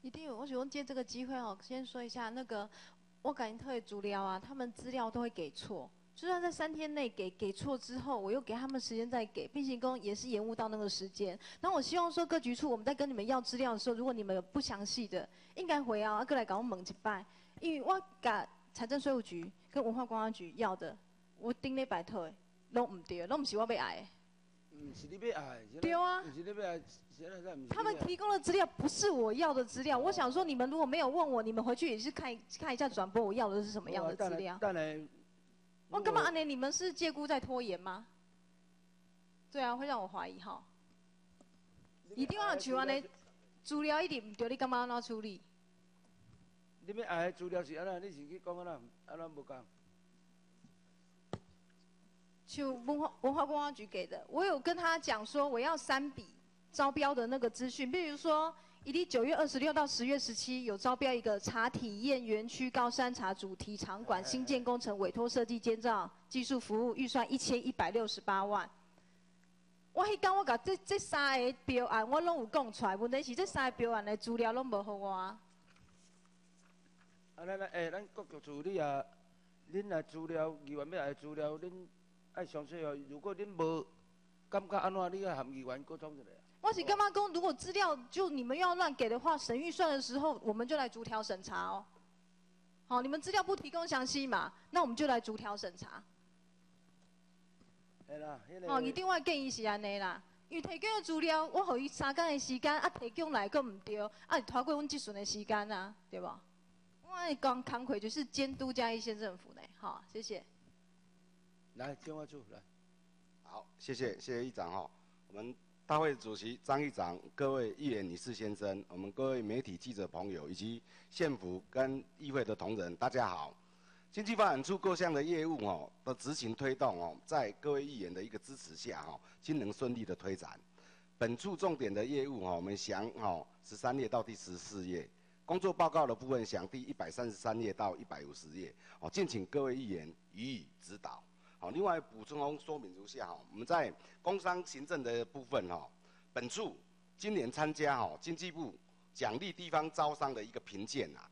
一定有，我喜欢借这个机会哦，先说一下那个，我感觉特别足疗啊，他们资料都会给错，就算在三天内给给错之后，我又给他们时间再给，并行工也是延误到那个时间。那我希望说各局处，我们在跟你们要资料的时候，如果你们有不详细的，应该回啊，过来搞我猛一拜，因为我甲财政税务局跟文化观光局要的。我顶礼拜托的，拢唔对，拢唔是我要爱的。是你要爱，对啊。是你要爱，他们提供的资料不是我要的资料。我想说，你们如果没有问我，你们回去也是看看一下转播，我要的是什么样的资料。当然。我干嘛呢？你们是借故在拖延吗？对啊，会让我怀疑哈。一定要取完呢资料一定唔对，你干嘛安怎处理？你要爱资料是安怎？你是去讲安怎？安怎无讲？就文化文化观光局给的，我有跟他讲说我要三笔招标的那个资讯，比如说，一定九月二十六到十月十七有招标一个茶体验园区高山茶主题场馆新建工程委托设计监造技术服务预算一千一百六十八万。我迄天我甲这这三个标案我拢有讲出来，问题是这三个标案的资料拢无互我。啊，来来，诶，咱各局啊，恁来资料，议员要来资料，恁。爱详细哦，如果恁无感觉安怎，你要含议员沟通一下。我是干嘛讲？如果资料就你们要乱给的话，审预算的时候，我们就来逐条审查哦。好，你们资料不提供详细嘛？那我们就来逐条审查。系啦，哦，一定会建议是安尼啦。因为提供的资料，我互伊三天的时间，啊提供来阁唔对，啊拖过阮即阵的时间啊，对不？我讲康奎就是监督嘉义县政府的，好，谢谢。来，电话处来。好，谢谢，谢谢议长哈。我们大会主席张议长，各位议员、女士、先生，我们各位媒体记者朋友，以及县府跟议会的同仁，大家好。经济发展处各项的业务哦的执行推动哦，在各位议员的一个支持下哦，均能顺利的推展。本处重点的业务哦，我们详哦十三页到第十四页，工作报告的部分详第一百三十三页到一百五十页哦，敬请各位议员予以。好，另外补充说明如下哈，我们在工商行政的部分哈，本处今年参加哈经济部奖励地方招商的一个评鉴啊。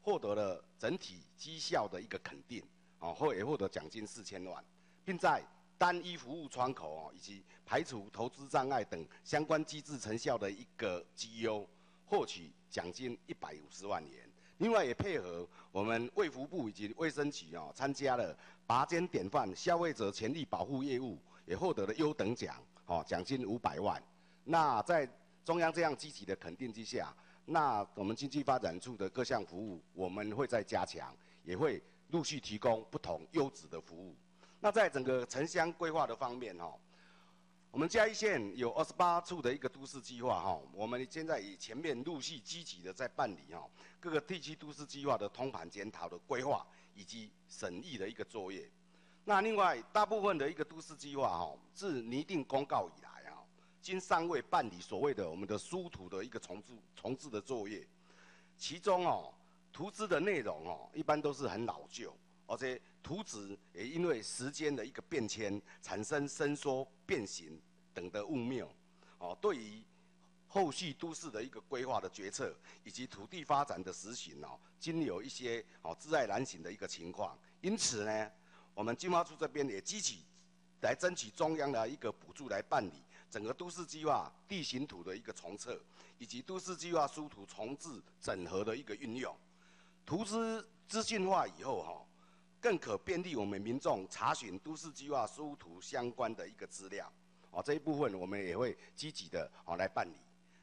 获得了整体绩效的一个肯定，哦，或也获得奖金四千万，并在单一服务窗口哦以及排除投资障碍等相关机制成效的一个绩优，获取奖金一百五十万元。另外也配合我们卫福部以及卫生局哦，参加了拔尖典范消费者权利保护业务，也获得了优等奖，哦，奖金五百万。那在中央这样积极的肯定之下。那我们经济发展处的各项服务，我们会再加强，也会陆续提供不同优质的服务。那在整个城乡规划的方面，哈，我们嘉义县有二十八处的一个都市计划，哈，我们现在以前面陆续积极的在办理，哈，各个地区都市计划的通盘检讨的规划以及审议的一个作业。那另外大部分的一个都市计划，哈，自拟定公告以来。经尚未办理所谓的我们的书图的一个重置重置的作业，其中哦图纸的内容哦一般都是很老旧，而且图纸也因为时间的一个变迁产生伸缩、变形等的误谬，哦对于后续都市的一个规划的决策以及土地发展的实行哦，均有一些哦自爱难行的一个情况，因此呢，我们经发处这边也积极来争取中央的一个补助来办理。整个都市计划地形图的一个重测，以及都市计划书图重置整合的一个运用，图资资讯化以后哈，更可便利我们民众查询都市计划书图相关的一个资料。哦，这一部分我们也会积极的哦来办理。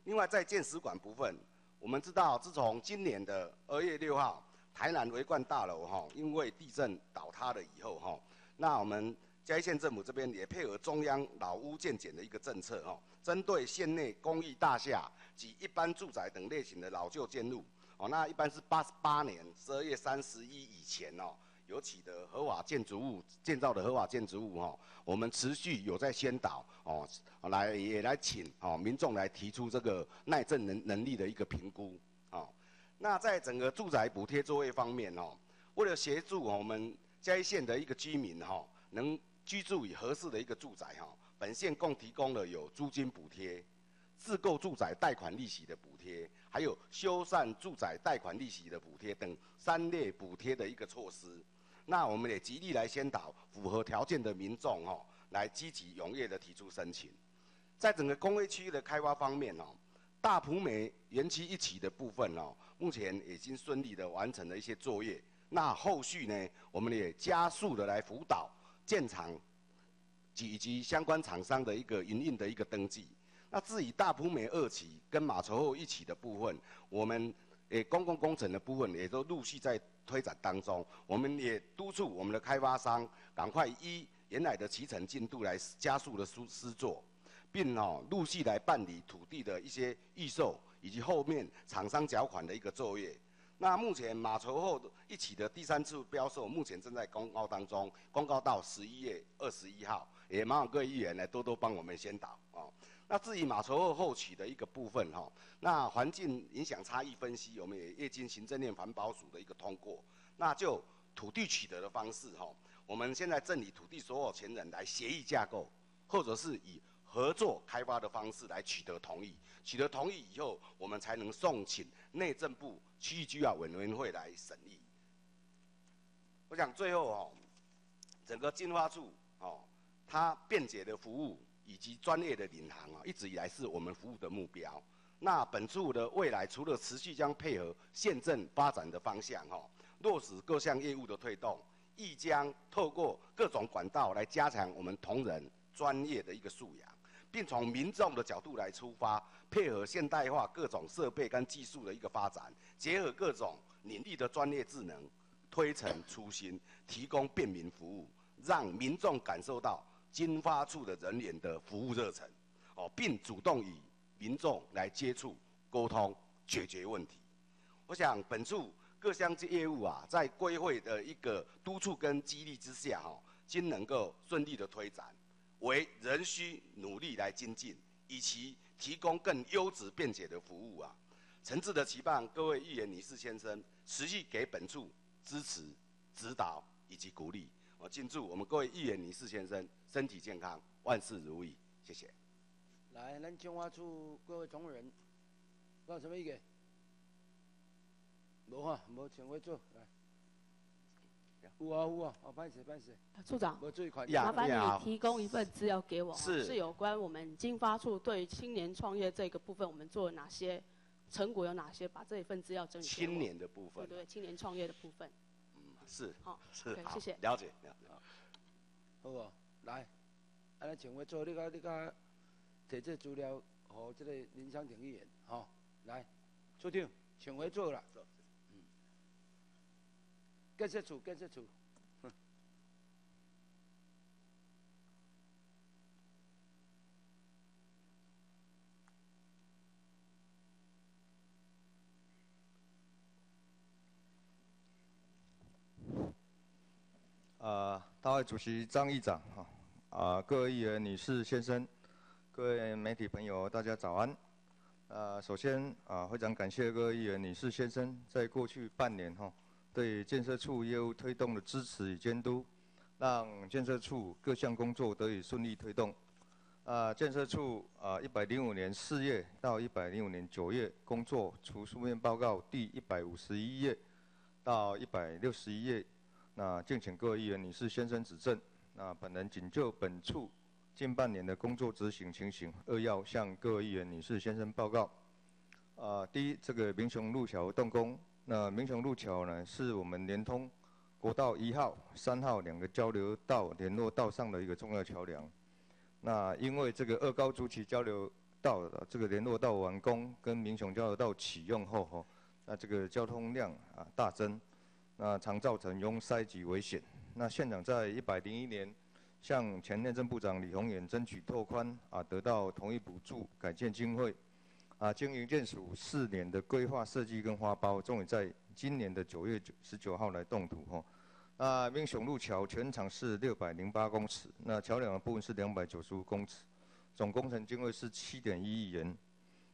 另外在建史馆部分，我们知道自从今年的二月六号，台南维冠大楼哈因为地震倒塌了以后哈，那我们。嘉义县政府这边也配合中央老屋建检的一个政策，哦，针对县内公寓大厦及一般住宅等类型的老旧建筑，哦，那一般是八十八年十二月三十一以前哦，有起的合法建筑物建造的合法建筑物，哈，我们持续有在宣导，哦，来也来请哦民众来提出这个耐震能能力的一个评估，哦，那在整个住宅补贴作业方面，哦，为了协助我们嘉义县的一个居民，哈，能居住以合适的一个住宅哈，本县共提供了有租金补贴、自购住宅贷款利息的补贴，还有修缮住宅贷款利息的补贴等三类补贴的一个措施。那我们也极力来先导符合条件的民众哦，来积极踊跃的提出申请。在整个工业区域的开发方面哦，大埔美园区一起的部分哦，目前已经顺利的完成了一些作业。那后续呢，我们也加速的来辅导。建厂及以及相关厂商的一个营运的一个登记。那至于大埔美二期跟马稠后一起的部分，我们诶公共工程的部分也都陆续在推展当中。我们也督促我们的开发商赶快依原来的起程进度来加速的施施作，并哦陆续来办理土地的一些预售以及后面厂商缴款的一个作业。那目前马稠后一起的第三次标售，目前正在公告当中，公告到十一月二十一号，也麻烦各位议员来多多帮我们先导哦。那至于马稠后后期的一个部分哈，那环境影响差异分析，我们也业经行政院环保署的一个通过，那就土地取得的方式哈，我们现在正以土地所有权人来协议架构，或者是以合作开发的方式来取得同意，取得同意以后，我们才能送请内政部。区域计划委员会来审议。我想最后哦，整个进化处哦，它便捷的服务以及专业的领航啊，一直以来是我们服务的目标。那本处的未来除了持续将配合县政发展的方向哈，落实各项业务的推动，亦将透过各种管道来加强我们同仁专业的一个素养，并从民众的角度来出发。配合现代化各种设备跟技术的一个发展，结合各种领域的专业智能，推陈出新，提供便民服务，让民众感受到经发处的人员的服务热忱，哦，并主动与民众来接触、沟通、解决问题。我想本处各项业务啊，在规会的一个督促跟激励之下，哈，均能够顺利的推展，为仍需努力来精进，以及提供更优质便捷的服务啊。诚挚的期盼各位议员、女士、先生，持续给本处支持、指导以及鼓励。我敬祝我们各位议员、女士、先生身体健康，万事如意。谢谢。来，咱中华处各位同仁，有什么意见？无哈，无请会做来。有啊有啊，好，办事办事。处长。麻烦你提供一份资料给我，是是有关我们经发处对青年创业这个部分，我们做了哪些成果有哪些？把这一份资料整理。青年的部分。对对，青年创业的部分。嗯，是。好，是，谢谢。了解，了解。好好，来，安尼请我做，你甲你甲摕这资料，和这个林湘婷议员，吼，来，处长，请会做啦。建设处，建设处。啊，大会主席张议长，哈，啊，各位议员、女士、先生，各位媒体朋友，大家早安。啊，首先啊，非常感谢各位议员、女士、先生，在过去半年，哈。对建设处业务推动的支持与监督，让建设处各项工作得以顺利推动。啊，建设处啊，一百零五年四月到一百零五年九月工作，除书面报告第一百五十一页到一百六十一页，那敬请各位议员、女士、先生指正。那本人仅就本处近半年的工作执行情形，扼要向各位议员、女士、先生报告。啊，第一，这个民雄路桥动工。那民雄路桥呢，是我们连通国道一号、三号两个交流道联络道上的一个重要桥梁。那因为这个二高主体交流道这个联络道完工，跟民雄交流道启用后，吼，那这个交通量啊大增，那常造成拥塞及危险。那县长在一百零一年向前内政部长李鸿远争取拓宽啊，得到同意补助改建经费。啊，经营建署四年的规划设计跟花苞，终于在今年的九月九十九号来动土吼。那民雄路桥全长是六百零八公尺，那桥梁的部分是两百九十五公尺，总工程经费是七点一亿元。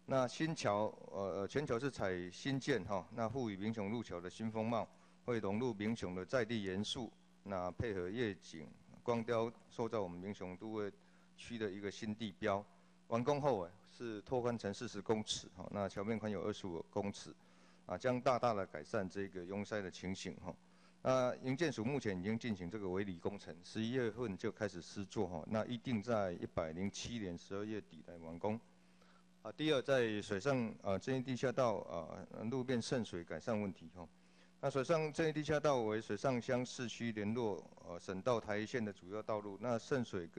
那新桥呃全球是采新建哈，那赋予民雄路桥的新风貌，会融入民雄的在地元素，那配合夜景光雕，塑造我们民雄都会区的一个新地标。完工后啊。是拓宽成四十公尺，哈，那桥面宽有二十五公尺，啊，将大大的改善这个拥塞的情形，哈。那营建署目前已经进行这个围篱工程，十一月份就开始施作，哈，那一定在一百零七年十二月底来完工。啊，第二，在水上啊，正义地下道啊，路面渗水改善问题，哈。那水上这一地下道为水上乡市区联络呃省道台一线的主要道路，那渗水。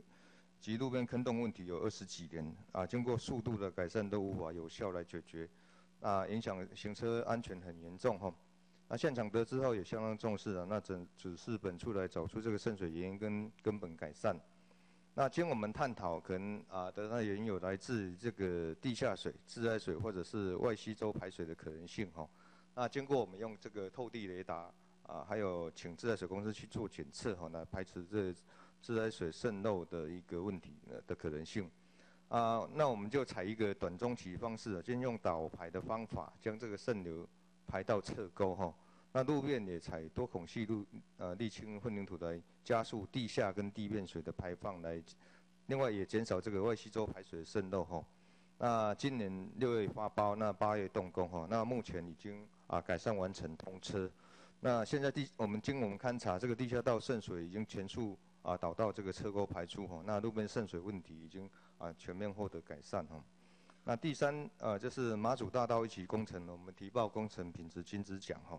及路边坑洞问题有二十几年啊，经过速度的改善都无法有效来解决，啊，影响行车安全很严重哈。那现场得知后也相当重视啊，那只指示本处来找出这个渗水原因跟根本改善。那经我们探讨，可能啊得到原因有来自这个地下水、自来水或者是外溪州排水的可能性哈。那经过我们用这个透地雷达啊，还有请自来水公司去做检测哈，来排除这。自来水渗漏的一个问题的可能性，啊，那我们就采一个短中期方式，先用导排的方法，将这个渗流排到侧沟哈。那路面也采多孔隙路呃沥青混凝土来加速地下跟地面水的排放来，另外也减少这个外溪周排水渗漏哈。那今年六月发包，那八月动工哈。那目前已经啊改善完成通车。那现在地我们经我们勘察，这个地下道渗水已经全数。啊，导到这个车沟排出哈，那路边渗水问题已经啊全面获得改善哈。那第三呃就是马祖大道一期工程，我们提报工程品质金质奖哈。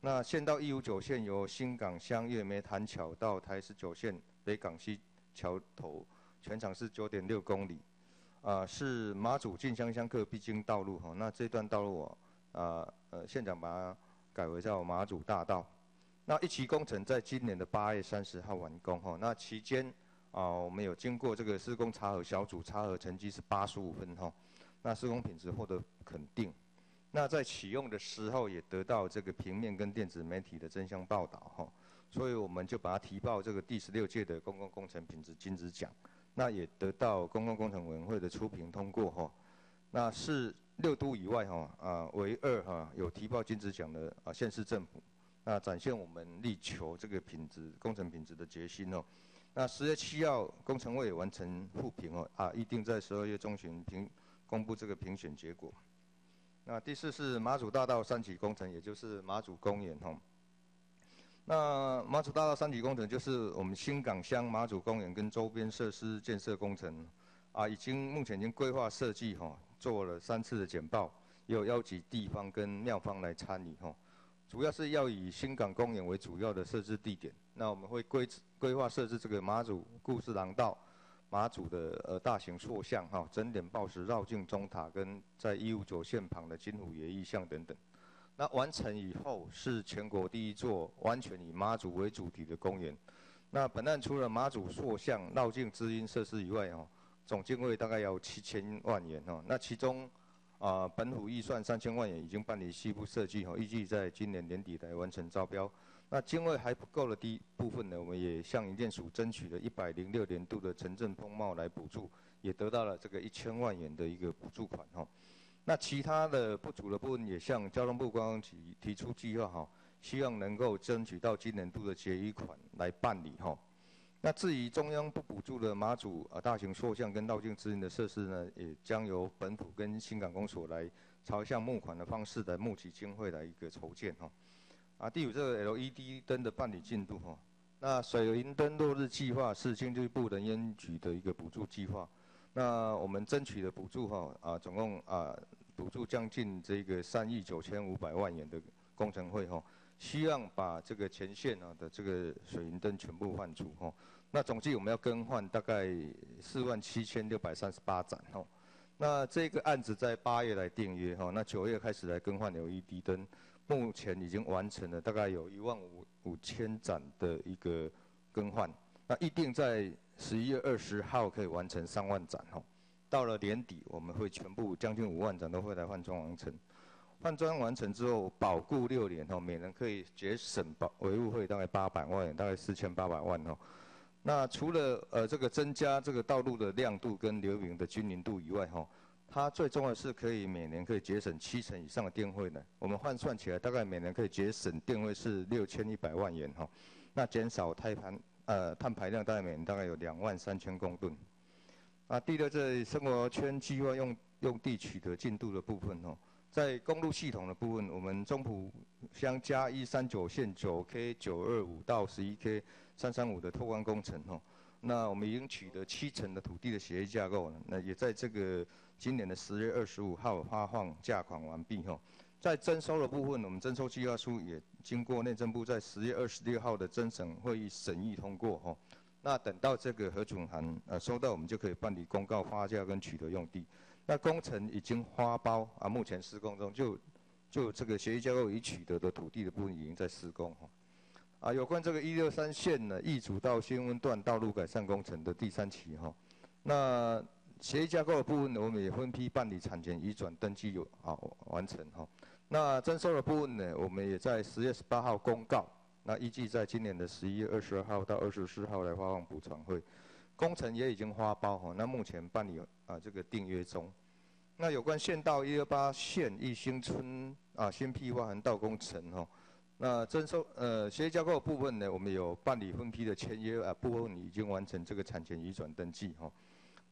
那县道一五九线由新港乡月梅潭桥到台十九线北港西桥头，全长是九点六公里，啊是马祖进香香客必经道路哈。那这段道路呃呃县长把它改为叫马祖大道。那一期工程在今年的八月三十号完工哈，那期间啊，我们有经过这个施工查核小组查核成绩是八十五分哈，那施工品质获得肯定。那在启用的时候也得到这个平面跟电子媒体的争相报道哈，所以我们就把它提报这个第十六届的公共工程品质金质奖，那也得到公共工程委员会的初评通过哈，那是六都以外哈啊唯二哈有提报金质奖的啊县市政府，那展现我们力求这个品质工程品质的决心哦。那十月七号工程会完成复评哦啊，一定在十二月中旬评公布这个评选结果。那第四是马祖大道三期工程，也就是马祖公园哈。那马祖大道三期工程就是我们新港乡马祖公园跟周边设施建设工程，啊，已经目前已经规划设计哈，做了三次的简报，也有邀请地方跟庙方来参与哈。主要是要以新港公园为主要的设置地点，那我们会规规划设置这个马祖故事廊道。马祖的呃大型塑像哈，整点报时绕境钟塔跟在一五九线旁的金虎爷意象等等，那完成以后是全国第一座完全以马祖为主题的公园。那本案除了马祖塑像绕境知音设施以外哦，总经费大概要七千万元哦。那其中啊本府预算三千万元已经办理西部设计哦，预计在今年年底来完成招标。那经费还不够的第一部分呢，我们也向营建署争取了一百零六年度的城镇风貌来补助，也得到了这个一千万元的一个补助款哈。那其他的不足的部分也向交通部观光局提出计划哈，希望能够争取到今年度的结余款来办理哈。那至于中央不补助的马祖啊大型塑像跟绕境资源的设施呢，也将由本府跟新港公所来朝向募款的方式来募集经费来一个筹建哈。啊，第五这个 LED 灯的办理进度哈，那水银灯落日计划是经济部人烟局的一个补助计划，那我们争取的补助哈啊，总共啊补助将近这个三亿九千五百万元的工程费哈，希望把这个前线啊的这个水银灯全部换除哈，那总计我们要更换大概四万七千六百三十八盏哈，那这个案子在八月来订约哈，那九月开始来更换 LED 灯。目前已经完成了，大概有一万五五千盏的一个更换，那预定在十一月二十号可以完成三万盏吼。到了年底，我们会全部将近五万盏都会来换装完成。换装完成之后，保固六年吼，每人可以节省保维护费大概八百万，大概四千八百万吼。那除了呃这个增加这个道路的亮度跟流明的均匀度以外吼。它最重要是可以每年可以节省七成以上的电费呢。我们换算起来，大概每年可以节省电费是六千一百万元哈。那减少碳排呃碳排量大概每年大概有两万三千公吨。啊，第六，这生活圈计划用用地取得进度的部分哦，在公路系统的部分，我们中埔乡加一三九线九 K 九二五到十一 K 三三五的拓宽工程哦，那我们已经取得七成的土地的协议架构了，那也在这个。今年的十月二十五号发放价款完毕后，在征收的部分，我们征收计划书也经过内政部在十月二十六号的征审会议审议通过吼。那等到这个核准函呃收到，我们就可以办理公告发价跟取得用地。那工程已经花包啊，目前施工中，就就这个协议架构已取得的土地的部分已经在施工哈。啊，有关这个一六三线呢，易主到新温段道路改善工程的第三期哈，那。协议架构的部分呢，我们也分批办理产权移转登记有啊完成哈。那征收的部分呢，我们也在十月十八号公告，那预计在今年的十一月二十二号到二十四号来发放补偿费。工程也已经发包哈，那目前办理啊这个订约中。那有关县道一二八线一兴村啊新辟挖横道工程哈，那征收呃协议架构部分呢，我们有办理分批的签约啊，部分已经完成这个产权移转登记哈。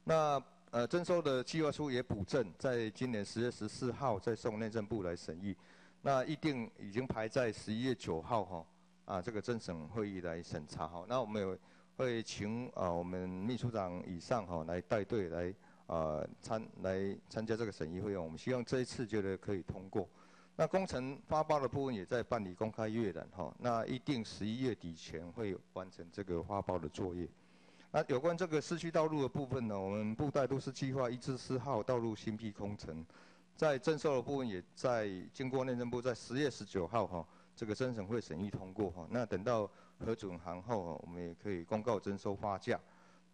那呃，征收的计划书也补正，在今年十月十四号再送内政部来审议，那预定已经排在十一月九号哈，啊这个政审会议来审查哈，那我们有会请啊我们秘书长以上哈来带队来啊参来参加这个审议会议，我们希望这一次觉得可以通过。那工程发包的部分也在办理公开阅览哈，那一定十一月底前会完成这个发包的作业。那有关这个市区道路的部分呢，我们布袋都市计划一至四号道路新辟工程，在征收的部分也在经过内政部在十月十九号哈，这个征审会审议通过哈，那等到核准函后，我们也可以公告征收发价，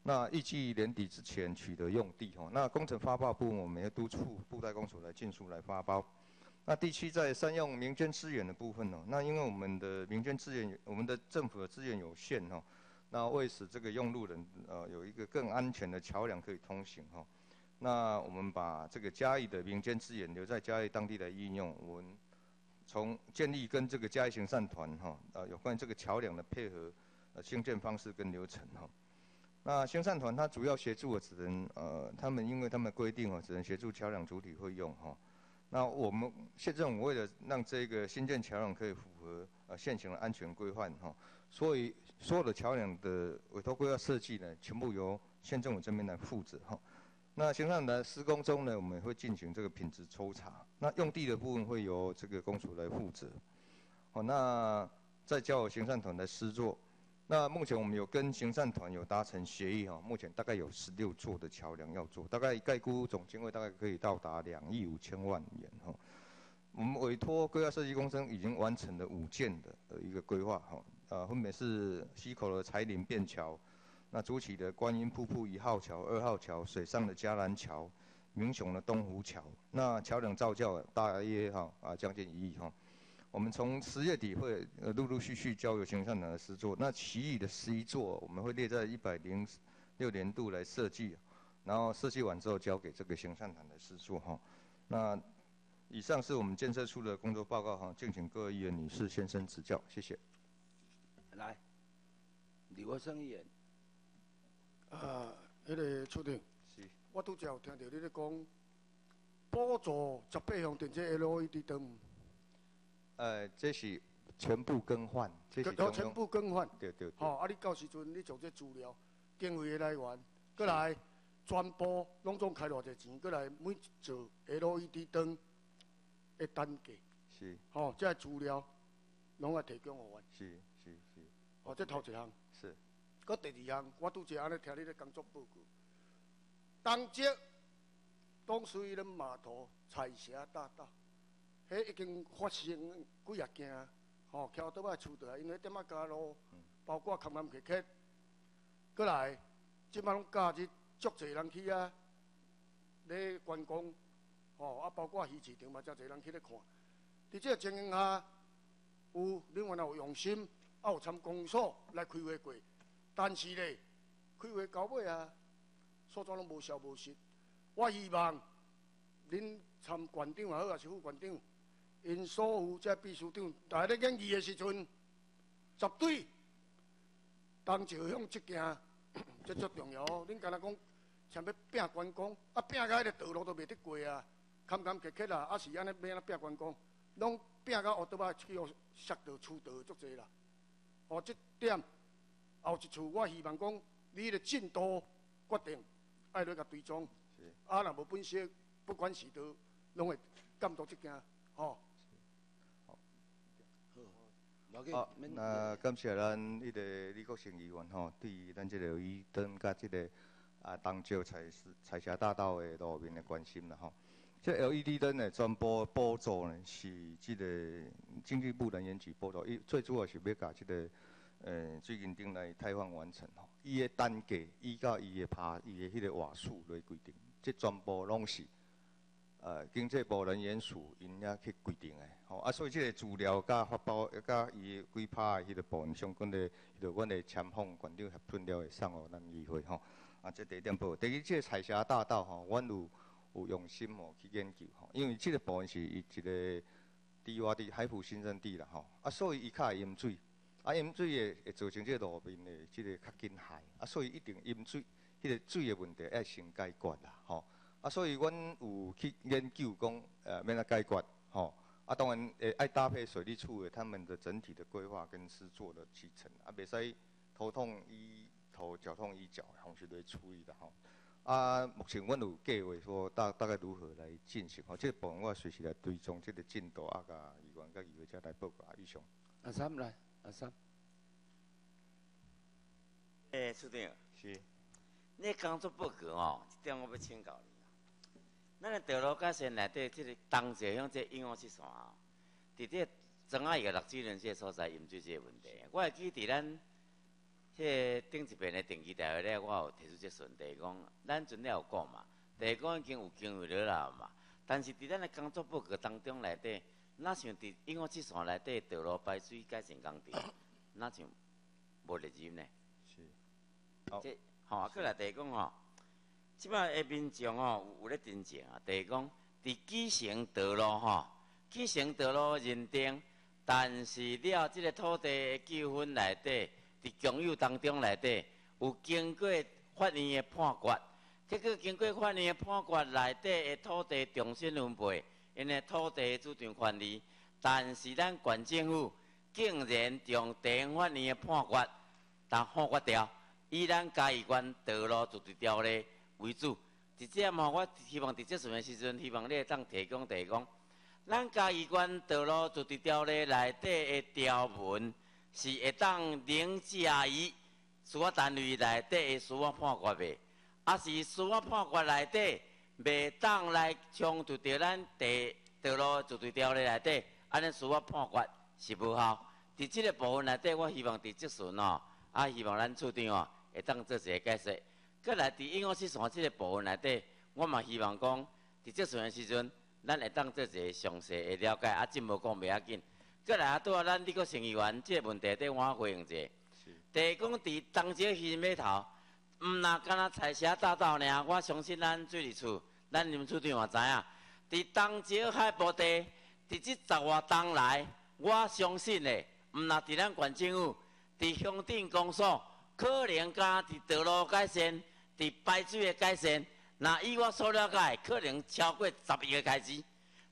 那预计年底之前取得用地哈，那工程发包部分我们要督促布袋公所来尽速来发包，那第七，在善用民间资源的部分哦，那因为我们的民间资源，我们的政府的资源有限哦，那为使这个用路人呃有一个更安全的桥梁可以通行哈，那我们把这个嘉义的民间资源留在嘉义当地来应用，我们从建立跟这个嘉义行善团哈，呃有关这个桥梁的配合呃兴建方式跟流程哈。那行善团它主要协助的只能呃，他们因为他们规定哦，只能协助桥梁主体会用哈。那我们县政府为了让这个新建桥梁可以符合呃现行的安全规范哈，所以所有的桥梁的委托规划设计呢，全部由县政府这边来负责哈。那行上的施工中呢，我们会进行这个品质抽查。那用地的部分会由这个公署来负责。好，那再交行善团来施作。那目前我们有跟行善团有达成协议哈，目前大概有十六座的桥梁要做，大概概估总经费大概可以到达两亿五千万元哈。我们委托规划设计工程已经完成了五件的呃一个规划哈，呃分别是溪口的彩林便桥，那主起的观音瀑布一号桥、二号桥，水上的嘉兰桥，明雄的东湖桥，那桥梁造价大约哈啊将近一亿哈。我们从十月底会呃陆陆续续交由行善团的施作，那其余的十一座我们会列在一百零六年度来设计，然后设计完之后交给这个行善团的施作哈。那以上是我们建设处的工作报告哈，敬请各位议员女士先生指教，谢谢。来，李国生议员。啊，迄个处长，是，我拄则有听到你咧讲，补助十八项电车 LED 灯。呃，这是全部更换，这是全部更换。对对。吼，啊，你到时阵你从这资料，经费的来源，过来全部拢总开偌侪钱，过来每一座 LED 灯的单价。是。吼，这资料拢要提供互阮。是是是。哦，这头一项。是。搁第二项，我拄则安尼听你咧工作报告，当即东水人码头彩霞大道。迄已经发生几啊件，吼，桥倒摆厝倒来，因为点仔加路，包括坎坎坷坷，过来，即摆拢假日足侪人去啊，咧观光，吼，啊包括鱼市场嘛，真侪人去咧看。伫即个情形下，有恁原来有用心，啊有参公所来开会过，但是咧，开会到尾啊，所怎拢无消无息。我希望恁参馆长也好，也是副馆长。因所有这秘书长，在咧演议的时阵，绝对当朝向这件，这足重要。恁敢若讲，像要拼关公，啊拼到迄个道路都袂得过啊，坎坎坷坷啦，啊是安尼要安怎拼关公，拢拼到后头啊去互塞道、出道足济啦。哦，这点后一次，我希望讲，你的进度决定，爱来甲追踪。啊，若无本事，不管是倒拢会监督这件，吼。好，那感谢咱迄个李国成议员吼，对于咱即个伊灯甲即个啊东石彩彩霞大道的路面的关心啦吼。这 LED 灯的全部补助呢，是即个经济部能源局补助，伊最主要是要甲即个呃最近顶来汰换完成吼。伊的单价依到伊的拍伊的迄个瓦数来规定，即全部拢是。呃，经济部人员署因遐去规定诶，吼啊，所以即个资料甲发包，甲伊规拍诶迄个部分相关诶，迄个阮诶签方馆长合准了会送互咱议会吼。啊，即第一点报。第二，即个彩霞大道吼，阮有有用心哦去研究吼，因为即个部分是伊一个低洼地海浦新生地啦吼，啊，所以伊较会淹水，啊淹水诶会造成即个路面诶即个较紧害，啊，所以一定淹水，迄个水诶问题要先解决啦吼。啊，所以阮有去研究讲，呃，免来解决，吼。啊，当然，诶，爱搭配水利处的他们的整体的规划跟施作的起程，啊，袂使头痛医头，脚痛医脚，同时来处理的吼。啊，目前阮有计划说大大概如何来进行，吼，这个部分我随时来追踪这个进度，啊，甲议员甲议会者来报告啊以上。阿三来，阿三。诶，处长。是。你工作报告哦，一点我要请教你。咱个道路改善内底，即个东西向这永安七线哦，伫这庄仔伊个六支人这所在，引水这个问题。我会记伫咱迄顶一边的电机台咧，我有提出这问题，讲咱阵了有讲嘛，第二讲已经有经费了啦嘛，但是伫咱的工作报告当中内底，哪像伫永安七线内底道路排水改善工程，哪像无列入呢？是。即吼，啊，过来第二讲吼，即摆的民众吼有咧真正啊。第二讲，伫基层道路吼，基层道路认定，但是了即个土地的纠纷内底，伫共有当中内底有经过法院的判决，结果经过法院的判决内底的土地重新分配，因为土地主张权利，但是咱县政府竟然用地方法院的判决，但判决掉。以咱嘉义县道路自治条例为主，直接嘛，我希望伫这阵的时阵，希望你会当提供提供。咱嘉义县道路就伫条例内底的条文，是会当凌驾于司法单位内底的司法判决的，啊是司法判决内底未当来冲突着咱地道路就伫条例内底，安尼司法判决是无效。伫即个部分内底，我希望伫即阵哦，啊希望咱处长哦。会当做一个解释，搁来伫永安市线即个部分内底，我嘛希望讲，伫即阵的时阵，咱会当做一个详细的了解，啊，真无讲袂要紧。搁来啊，拄啊，咱立个成员即个问题，顶我回应者。第讲伫东街渔码头，毋那敢若彩霞大道尔，我相信咱水利处，咱林处长嘛知影。伫东石海波地，伫即十外东来，我相信的，毋那伫咱县政府，伫乡镇公所。可能加伫道路改善、伫排水的改善，那以我所了解，可能超过十亿个开支。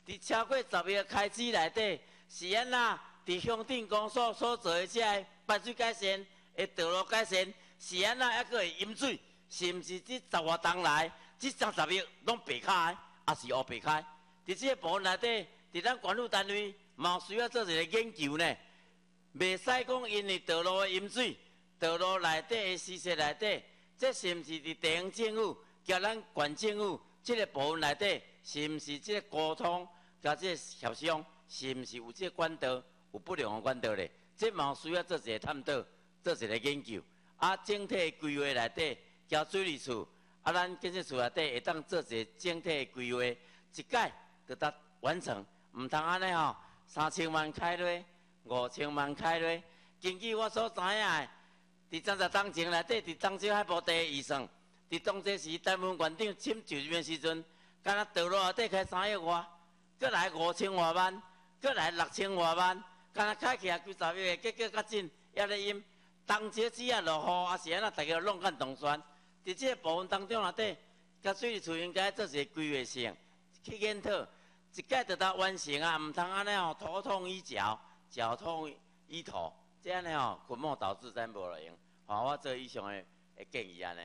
伫超过十亿个开支内底，是安那？伫乡镇公所所做的这排水改善、的道路改善，是安那？抑佫会饮水，是毋是？即十外冬来，即三十亿拢白开，还是乌白开？伫即个部分内底，伫咱管理单位嘛需要做一个研究呢。袂使讲因为道路的饮水。道路内底的施设内底，这是毋是伫地方政府、甲咱县政府即个部分内底，是毋是即个沟通、甲即个协商，是毋是有即个管道、有不良的管道咧？这嘛需要做一个探讨，做一个研究。啊，整体规划内底，交水利处，啊，咱建设处内底会当做一个整体规划，一届就达完成。毋通安尼吼，三千万开落，五千万开落，根据我所知影的。伫三十当前内底，伫漳州海部地预算，伫当这时台湾县长签就任时阵，敢若道路内底开三亿外，搁来五千外万，搁来六千外万，敢若开起来几十亿，结果较紧也咧因当这只要落雨，也是安那大家乱干动算。伫这个部分当中内底，甲水利处应该做一个规划性去检讨，一届就达完成啊，毋通安尼哦，头痛医脚，脚痛医头。这样呢吼，本末倒置真无路用。好，我做以上的建议安尼。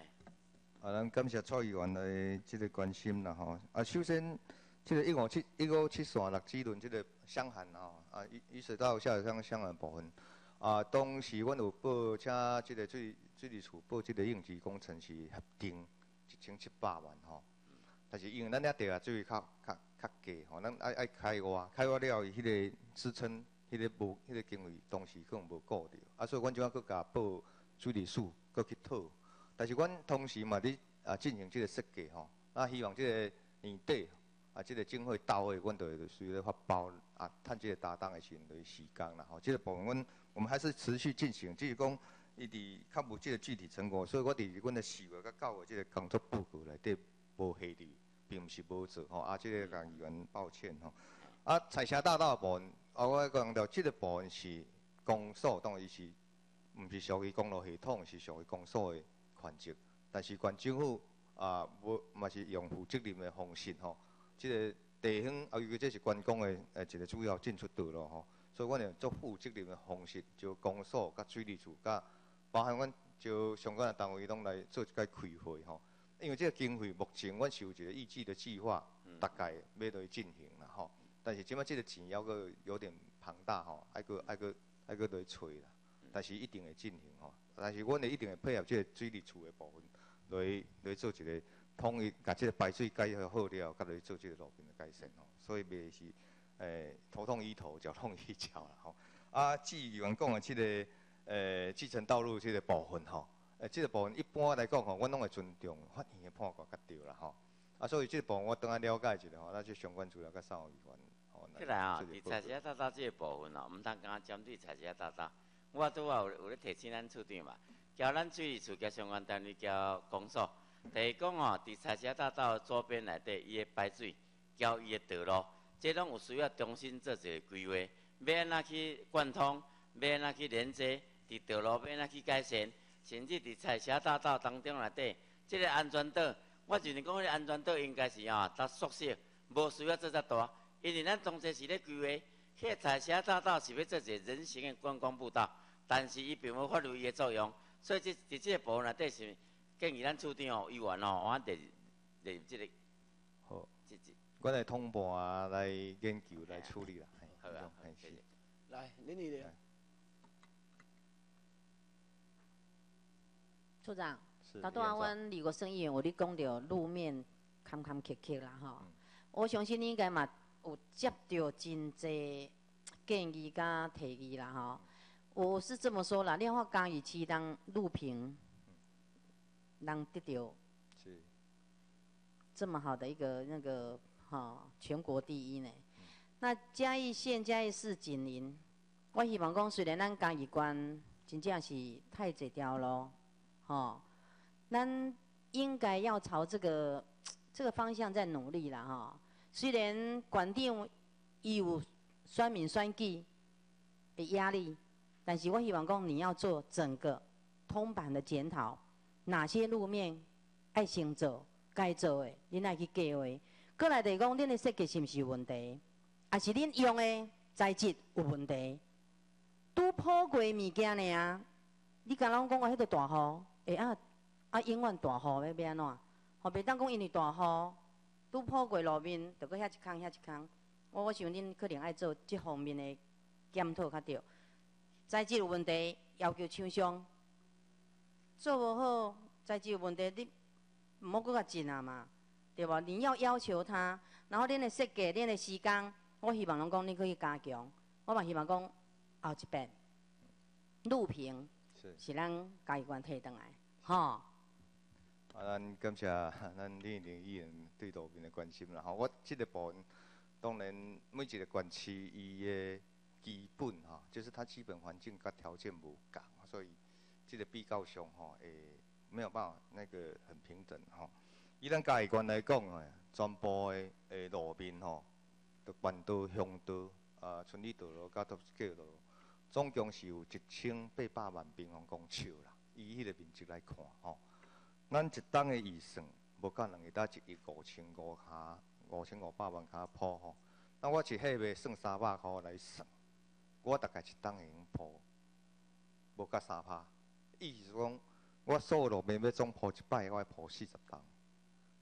啊，咱感谢蔡议员的这个关心啦吼。啊，首先，这个一五七一五七线六支轮这个箱涵吼，啊，意意识到下水箱箱涵部分。啊，当时阮有报请这个水水利处报这个应急工程是核定一千七百万吼。但是因为咱遐地啊，水位较较较低吼，咱爱爱开挖，开挖了伊迄个支撑。迄个无，迄个经费当时可能无顾着，啊，所以阮就要搁甲报水利署，搁去讨。但是阮同时嘛伫啊进行即个设计吼，啊，希望即个年底啊，即个经费到位，阮就会需要发包啊，趁即个搭档的时阵时间啦吼。即个部分阮我们还是持续进行，只是讲伊伫较无即个具体成果，所以我伫阮的四月甲九月即个工作报告内底无下伫，并毋是无做吼。啊，即个人员抱歉吼。啊，彩霞大道部分。啊，我讲到即个部分是公所，当然是毋是属于公路系统，是属于公所的权责。但是县政府啊，无嘛是用负责任的方式吼。即个地方啊，尤其这是关公的诶一个主要进出道咯吼。所以阮用做负责任的方式，就公所、甲水利处、甲包含阮就相关的单位拢来做一个开会吼。因为这个经费目前阮是有一个预计的计划，大概要落去进行。但是即摆即个钱要个有点庞大吼，爱个爱个爱个来找啦。但是一定会进行吼，但是阮会一定会配合即个水利处的部分，来来做一个统一，甲即个排水改好了，甲来做即个路面的改善吼。所以袂是诶头痛医头，脚痛医脚啦吼。啊，至于员讲的即个诶基层道路即个部分吼，诶即个部分一般来讲吼，阮拢会尊重法院的判决甲对啦吼。啊，所以即个部分我等下了解一下吼，那就相关资料甲三位议员吼。起来啊，伫菜市大道即个部分哦，毋通讲针对菜市大道。我拄啊有有咧提醒咱处长嘛，交咱水利处交相关单位交公所，提讲哦，伫菜市大道左边内底伊的排水交伊的道路，即拢有需要重新做一个规划，要安怎去贯通，要安怎去连接，伫道路要安怎去改善，甚至伫菜市大道当中内底，即个安全岛，我就是讲个安全岛应该是哦，它缩小，无需要做遮大，因为咱当初是咧规划，迄个菜市大道是要做一个人行的观光步道。但是伊并无发挥伊的作用，所以即伫即个部分内底是建议咱处长哦、议员哦，我得得即个好，即即我来通报啊，来研究来处理啦。好啊，谢谢。来，林女士。处长，头拄啊，阮李国生议员有咧讲着路面坎坎坷坷啦吼，我相信你应该嘛有接到真济建议甲提议啦吼。我是这么说啦，炼化钢与其当录屏，能得到这么好的一个那个哈全国第一呢。那嘉义县嘉义市紧邻，我希望讲虽然咱嘉义关真正是太济条路，吼，咱应该要朝这个这个方向在努力啦哈。虽然馆长伊有选民选举的压力。但是我希望讲，你要做整个通版的检讨，哪些路面爱先做、该做的，恁爱去计划。过来就讲，恁的设计是毋是有问题？还是恁用的材质有问题？拄破过物件呢？你敢拢讲我迄个大雨，会啊啊永远大雨要变安怎？后袂当讲因为大雨拄破过路面，就搁遐一空遐一空。我我想恁可能爱做即方面的检讨较对。材质有问题，要求厂商做无好，材质有问题，你毋好搁较进啊嘛，对无？你要要求他，然后恁的设计、恁的时间，我希望拢讲你可以加强。我嘛希望讲后一遍路平是咱家己关摕倒来，吼。啊，咱感谢咱李林议员对路面的关心啦。吼，我即个部分当然每一个关区伊的。基本哈，就是它基本环境跟条件无共，所以这个比较上吼，诶没有办法那个很平等吼。以咱嘉义县来讲诶，全部诶诶路面吼，都弯道、乡道、啊村里道路、甲都街道，总共是有一千八百万平方公尺啦。以迄个面积来看吼，咱一档诶预算无够两个搭一亿五千五卡五千五百万卡铺吼，那我是迄个算三百箍来算。我大概一档会用铺，无甲三拍，意思是讲，我所有路面要总铺一摆，我会铺四十档。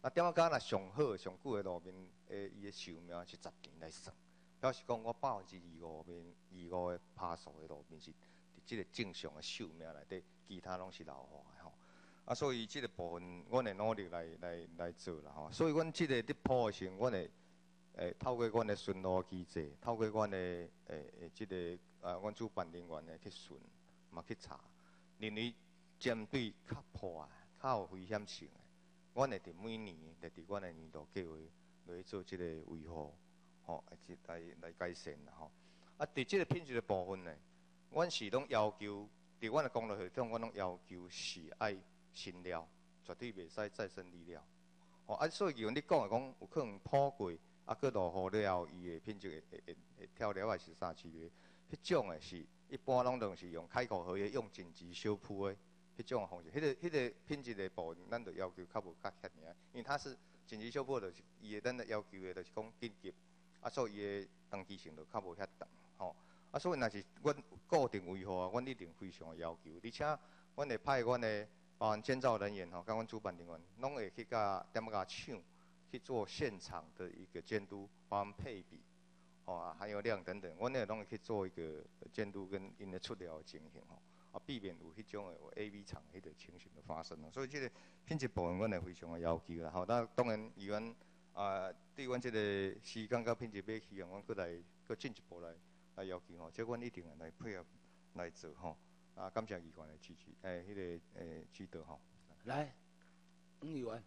那点讲若上好、上久的路面，诶，伊的寿命是十年来算，表示讲我百分之二五面、二五的拍数的路面是伫即个正常的寿命内底，其他拢是老化。啊，所以即个部分，阮会努力来来来做啦吼。所以阮即个伫铺的时，阮会。诶，透过阮的巡逻机制，透过阮的诶诶，即个啊，阮主办人员的去巡，嘛去查，认为针对较破啊、较有危险性的，阮会伫每年来伫阮的年度计划来做即个维护，吼，来来改善啦吼。啊，伫即个品质的部分呢，阮是拢要求，伫阮的公路系统，阮拢要求是爱新料，绝对袂使再生力料。吼，啊，所以像你讲的讲，有可能破过。啊，佮落雨了后，伊的品质会会会跳了还是啥之类，迄种的是一般拢拢是用开口合约用紧急修铺的，迄种方式，迄个迄个品质的部分，咱着要求较无较遐尔，因为它是紧急修铺，就是伊的咱的要求的，就是讲紧急，啊，所以伊的长期性着较无遐长，吼，啊，所以若是阮固定维护啊，阮一定非常的要求，而且阮会派阮的保安建造人员吼，甲阮主办人员，拢会去甲点仔抢。去做现场的一个监督，帮配比，哦，含油量等等，我那拢会去做一个监督跟因的出料情形吼，啊，避免有迄种的 A、B 厂迄个情形的发生。所以这个品质部分，阮会非常的要求啦。吼，那当然，以阮啊，对阮这个时间甲品质要希望，阮过来搁进一步来来要求吼，即阮一定来配合来做吼。啊，感谢议员的支持，诶，迄个诶指导吼。来，五议员。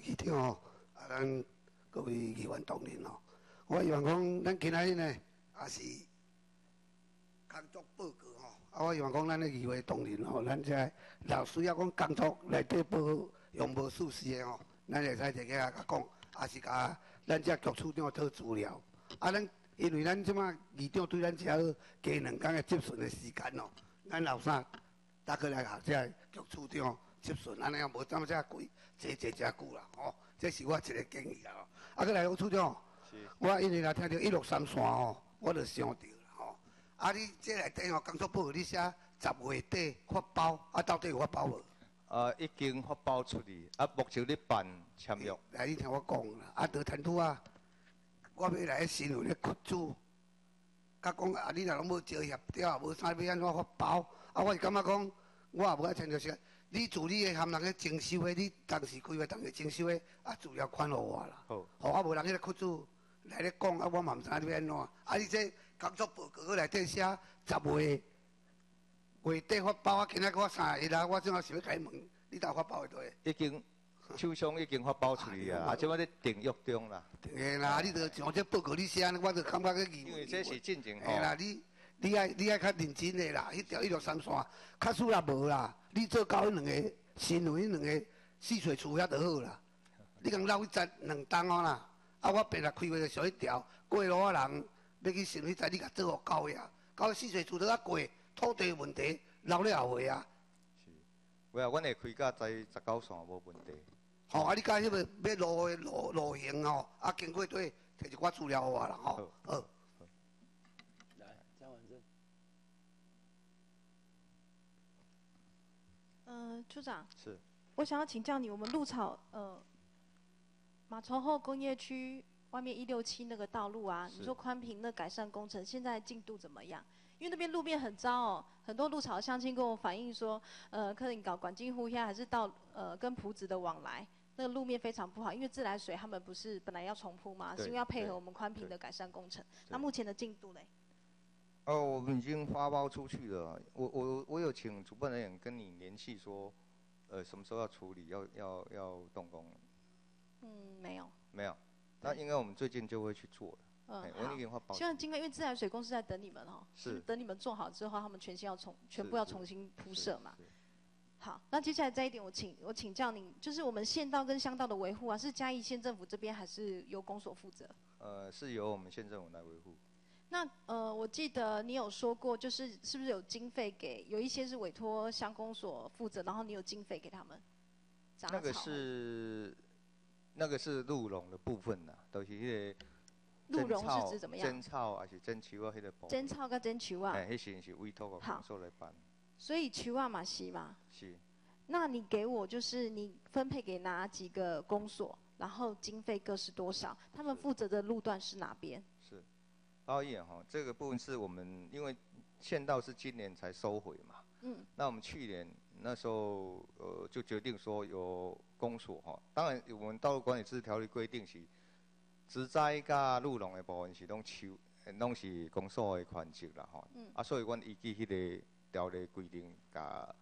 议长哦，啊，咱各位议员同仁哦，我希望讲，咱今仔日呢，也是工作报告吼，啊，我希望讲，咱的议会同仁吼，咱这若需要讲工作内底报用无事实的吼，咱会使坐起来甲讲，也是甲咱这局处长讨资料。啊，咱因为咱即马二长对咱遮加两工的接顺的时间哦，咱后生大概来下这局处长接顺，安尼也无怎遮贵，坐坐遮久啦，吼，这是我一个建议啦。啊，搁来局处长，我因为若听到一六三线吼，我就想到啦，吼。啊，你这内底吼工作报告你写十月底发包，啊，到底有发包无？呃，已经发包出去，啊，目前咧办签约。来，你听我讲啦，啊，得谈吐啊，我要来新闻咧扩主，甲讲啊，你若拢无招协调，无啥要安怎发包？啊，我是感觉讲，我也无爱听着说，你助理的含人个征收的，你当时规划当个征收的，啊，主要款互我啦。好。互我无人迄个扩主来咧讲，啊，我嘛毋知影要安怎。啊，你这工作报告个内底写十月月底发包，啊，今仔我三日啦，我正好想要开问，你当发包会对？已经手上已经发包出去啊，啊，即摆咧定约中啦。嘿啦，你着像这报告你写，我着感觉个疑因为这是进前嘿啦，你你爱你爱较认真的啦，迄条一条三线，较输也无啦，你做到迄两个新闻迄两个四水厝遐就好啦。你共漏去十两档哦啦，啊我平日开会就上迄条，过路啊人要去新闻在你甲做互到呀，到四水厝都较过土地问题留了后悔啊。有啊，阮会开价在十九线无问题。吼，啊你讲迄个要路的路路型吼，啊经过对摕一寡资料互我啦吼。好。来，江文正。嗯，处长。是。我想要请教你，我们鹿草呃马稠后工业区外面一六七那个道路啊，你说宽平那改善工程现在进度怎么样？因为那边路面很糟哦，很多鹿草乡亲跟我反映说，呃，可能搞管进户现还是到呃跟埔子的往来，那个路面非常不好，因为自来水他们不是本来要重铺吗？是因为要配合我们宽频的改善工程。那目前的进度嘞？哦，我们已经发包出去了。我我我有请主办人员跟你联系说，呃，什么时候要处理，要要要动工？嗯，没有。没有，那应该我们最近就会去做了。嗯，我已经发包。希望今天因为自来水公司在等你们哦，是等你们做好之后，他们全新要重全部要重新铺设嘛。好，那接下来这一点，我请我请教您，就是我们县道跟乡道的维护啊，是嘉义县政府这边还是由公所负责？呃，是由我们县政府来维护。那呃，我记得你有说过，就是是不是有经费给，有一些是委托乡公所负责，然后你有经费给他们？那个是那个是鹿茸的部分呐，都是迄个。鹿茸是指怎么样？针草还是针球啊？迄个部。针草跟针球啊。哎，迄些是委托个公所来办。所以球啊嘛是嘛。是。那你给我就是你分配给哪几个公所，然后经费各是多少？他们负责的路段是哪边？是。导演哈，这个部分是我们因为县道是今年才收回嘛。嗯。那我们去年那时候呃就决定说有公所哈，当然我们道路管理制条例规定是。植栽甲鹿茸的部分是拢收，拢是公所的权责啦吼。啊，所以阮依据迄个条例规定，甲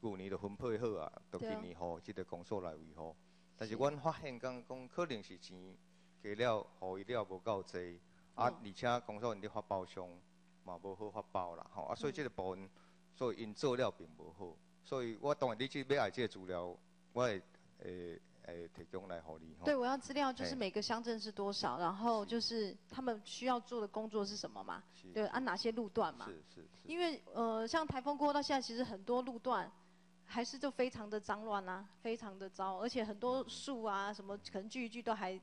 旧年就分配好啊，到今年吼，即个公所来维护。但是阮发现讲讲可能是钱给了，互伊了无够济，啊，而且公所因咧发包商嘛无好发包啦吼。啊，所以即个部分，所以因做了并无好。所以我当然你即要爱即个资料，我会诶。诶，提供来合理。对，我要资料就是每个乡镇是多少，然后就是他们需要做的工作是什么嘛？对，按哪些路段嘛？是是是。因为呃，像台风过到现在，其实很多路段还是就非常的脏乱啊，非常的糟，而且很多树啊什么，可能锯一锯都还。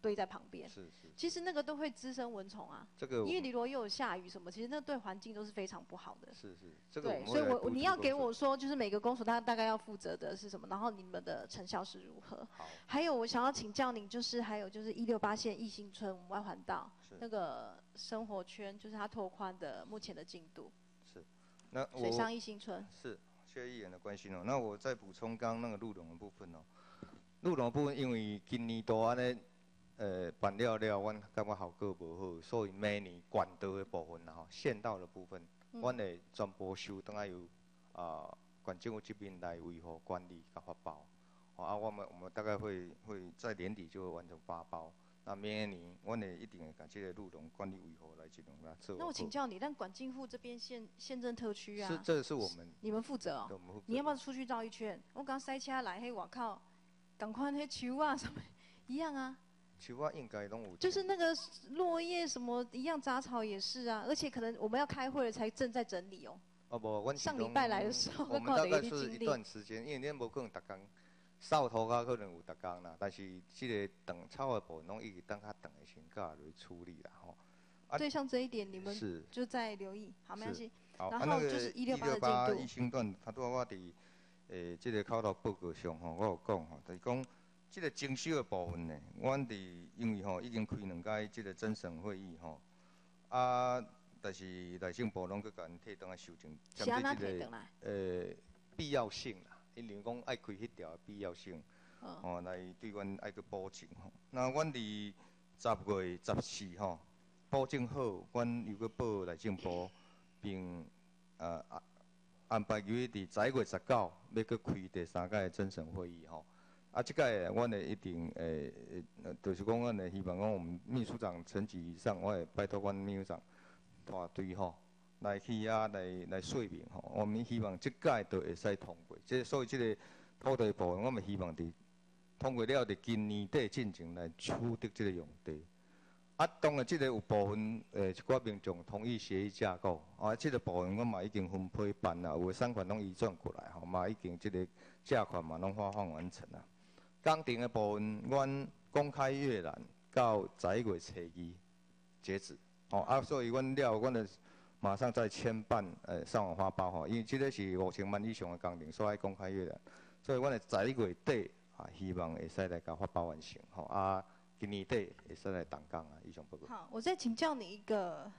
堆在旁边，是是，其实那个都会滋生蚊虫啊。这个，因为你如果又有下雨什么，其实那对环境都是非常不好的。是是，这个对，所以我你要给我说，就是每个公所他大概要负责的是什么，然后你们的成效是如何？好。还有我想要请教您，就是还有就是一六八线义兴村外环道那个生活圈，就是它拓宽的目前的进度。是，那水上义兴村。是，谢谢议员的关心哦。那我再补充刚刚那个鹿茸的部分哦，鹿茸部分因为今年多安尼。呃，办了了，阮感觉效果无好，所以明年管道的部分啦吼，县道的部分，阮会全部收，等下由啊，管政府这边来维护管理甲发包。啊，我们我们大概会会在年底就会完成发包。那明年，我呢一定会感谢路农管理委员会来进行来做。那我请教你，但管境户这边县县政特区啊，是这是我们你们负责哦。你要不要出去绕一圈？我刚塞车来，嘿，我靠，赶快那球啊什么一样啊。球啊，应该都有。就是那个落叶什么一样，杂草也是啊，而且可能我们要开会了才正在整理哦。哦不，我上礼拜来的时候，我们大概是一段时间，因为恁无可能逐工。扫涂啊，可能有逐工啦，但是即个长草的部分，拢一直等较长的时间来处理啦，吼。对，像这一点，你们就在留意，好，没关系。好，然后就是一六八的进度。一星段，他拄我伫诶，即个口头报告上吼，我有讲吼，就是讲即个征收的部分呢，阮伫因为吼已经开两届即个增审会议吼，啊，但是内政部拢去甲因退档来修正，针对即个呃必要性啦。因为讲爱开迄条必要性，吼来对阮爱去保证吼。那阮伫十月十四吼，保证好，阮又去报内政部，并呃安排于伫十一月十九要去开第三届增审会议吼。啊，即届阮会一定诶，就是讲阮会希望讲，我们秘书长层级以上，我会拜托阮秘书长团队吼。来去啊，来来说明吼。我们希望即届都会使通过。即所以即个土地部分，我们希望伫通过了，伫今年底进行来取得即个用地。啊，当然即个有部分诶，一寡民众同意协议架构，啊，即个部分我嘛已经分配办啦，有诶三款拢移转过来，吼嘛已经即个价款嘛拢发放完成啦。工程诶部分，阮公开阅览到十一月初二截止，哦啊，所以阮了，阮就。马上再签办，呃，上网发包吼，因为即个是五千万以上的工程，所以公开阅览，所以阮的十一月底啊，希望会使来甲发包完成吼，啊，今年底会使来动工啊，以上报告。好，我再请教你一个，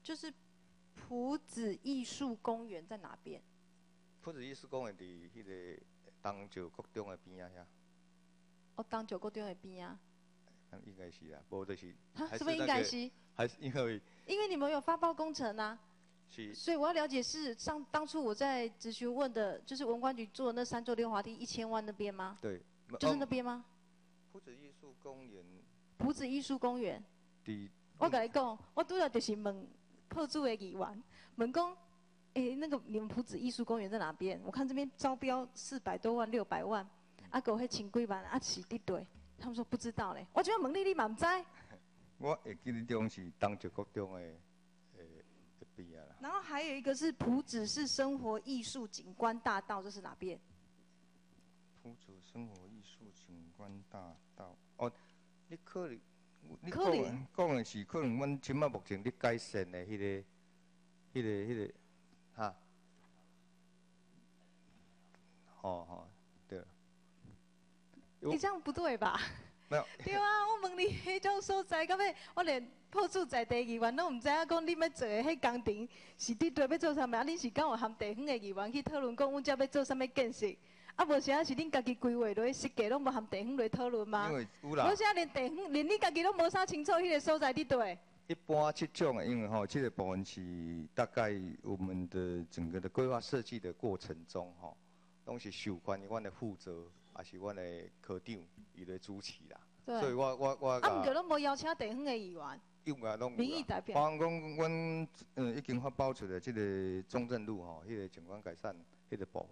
就是埔子艺术公园在哪边？埔子艺术公园伫迄个东石国中的边啊遐。哦，当九个中的边啊。应该是啊，无就是。是不是应该是？还是因为？因为你们有发包工程啊。是。所以我要了解是上当初我在咨询问的，就是文管局做那三座溜滑梯一千万那边吗？对。就是那边吗？埔子艺术公园。埔子艺术公园。第。我跟你讲，我拄要就是问破住的议员，问讲，诶，那个你们埔子艺术公园在哪边？我看这边招标四百多万、六百万，啊，狗迄千几万，啊，是伫对。他们说不知道嘞，我觉得问你，你嘛唔知。我会记得中是东石国中的，诶，一边啦。然后还有一个是埔子市生活艺术景观大道，这是哪边？埔子生活艺术景观大道，哦，你可能，你可能讲的是可能阮即麦目前咧改善的迄个、迄个、迄个，哈？哦哦。你这样不对吧？没有。对啊，我问你，迄种所在，到尾我连破处在地议员拢毋知影，讲你要做的迄工程是伫对要做啥物？啊，恁是敢有含地方的议员去讨论，讲阮遮要做啥物建设？啊，无啥是恁家己规划落去设计，拢无含地方来讨论吗？因为有啦。无啥连地方，连你家己拢无啥清楚，迄个所在伫对。一般这种的，因为吼，这个部分是大概我们的整个的规划设计的过程中，吼，拢是受关于阮的负责。也是阮的科长伊来主持啦，所以我我我。啊，毋过拢无邀请地方的议员。有啊，拢民意代表。包括讲，阮嗯已经发包出来即个中正路吼，迄个景观改善迄个部分。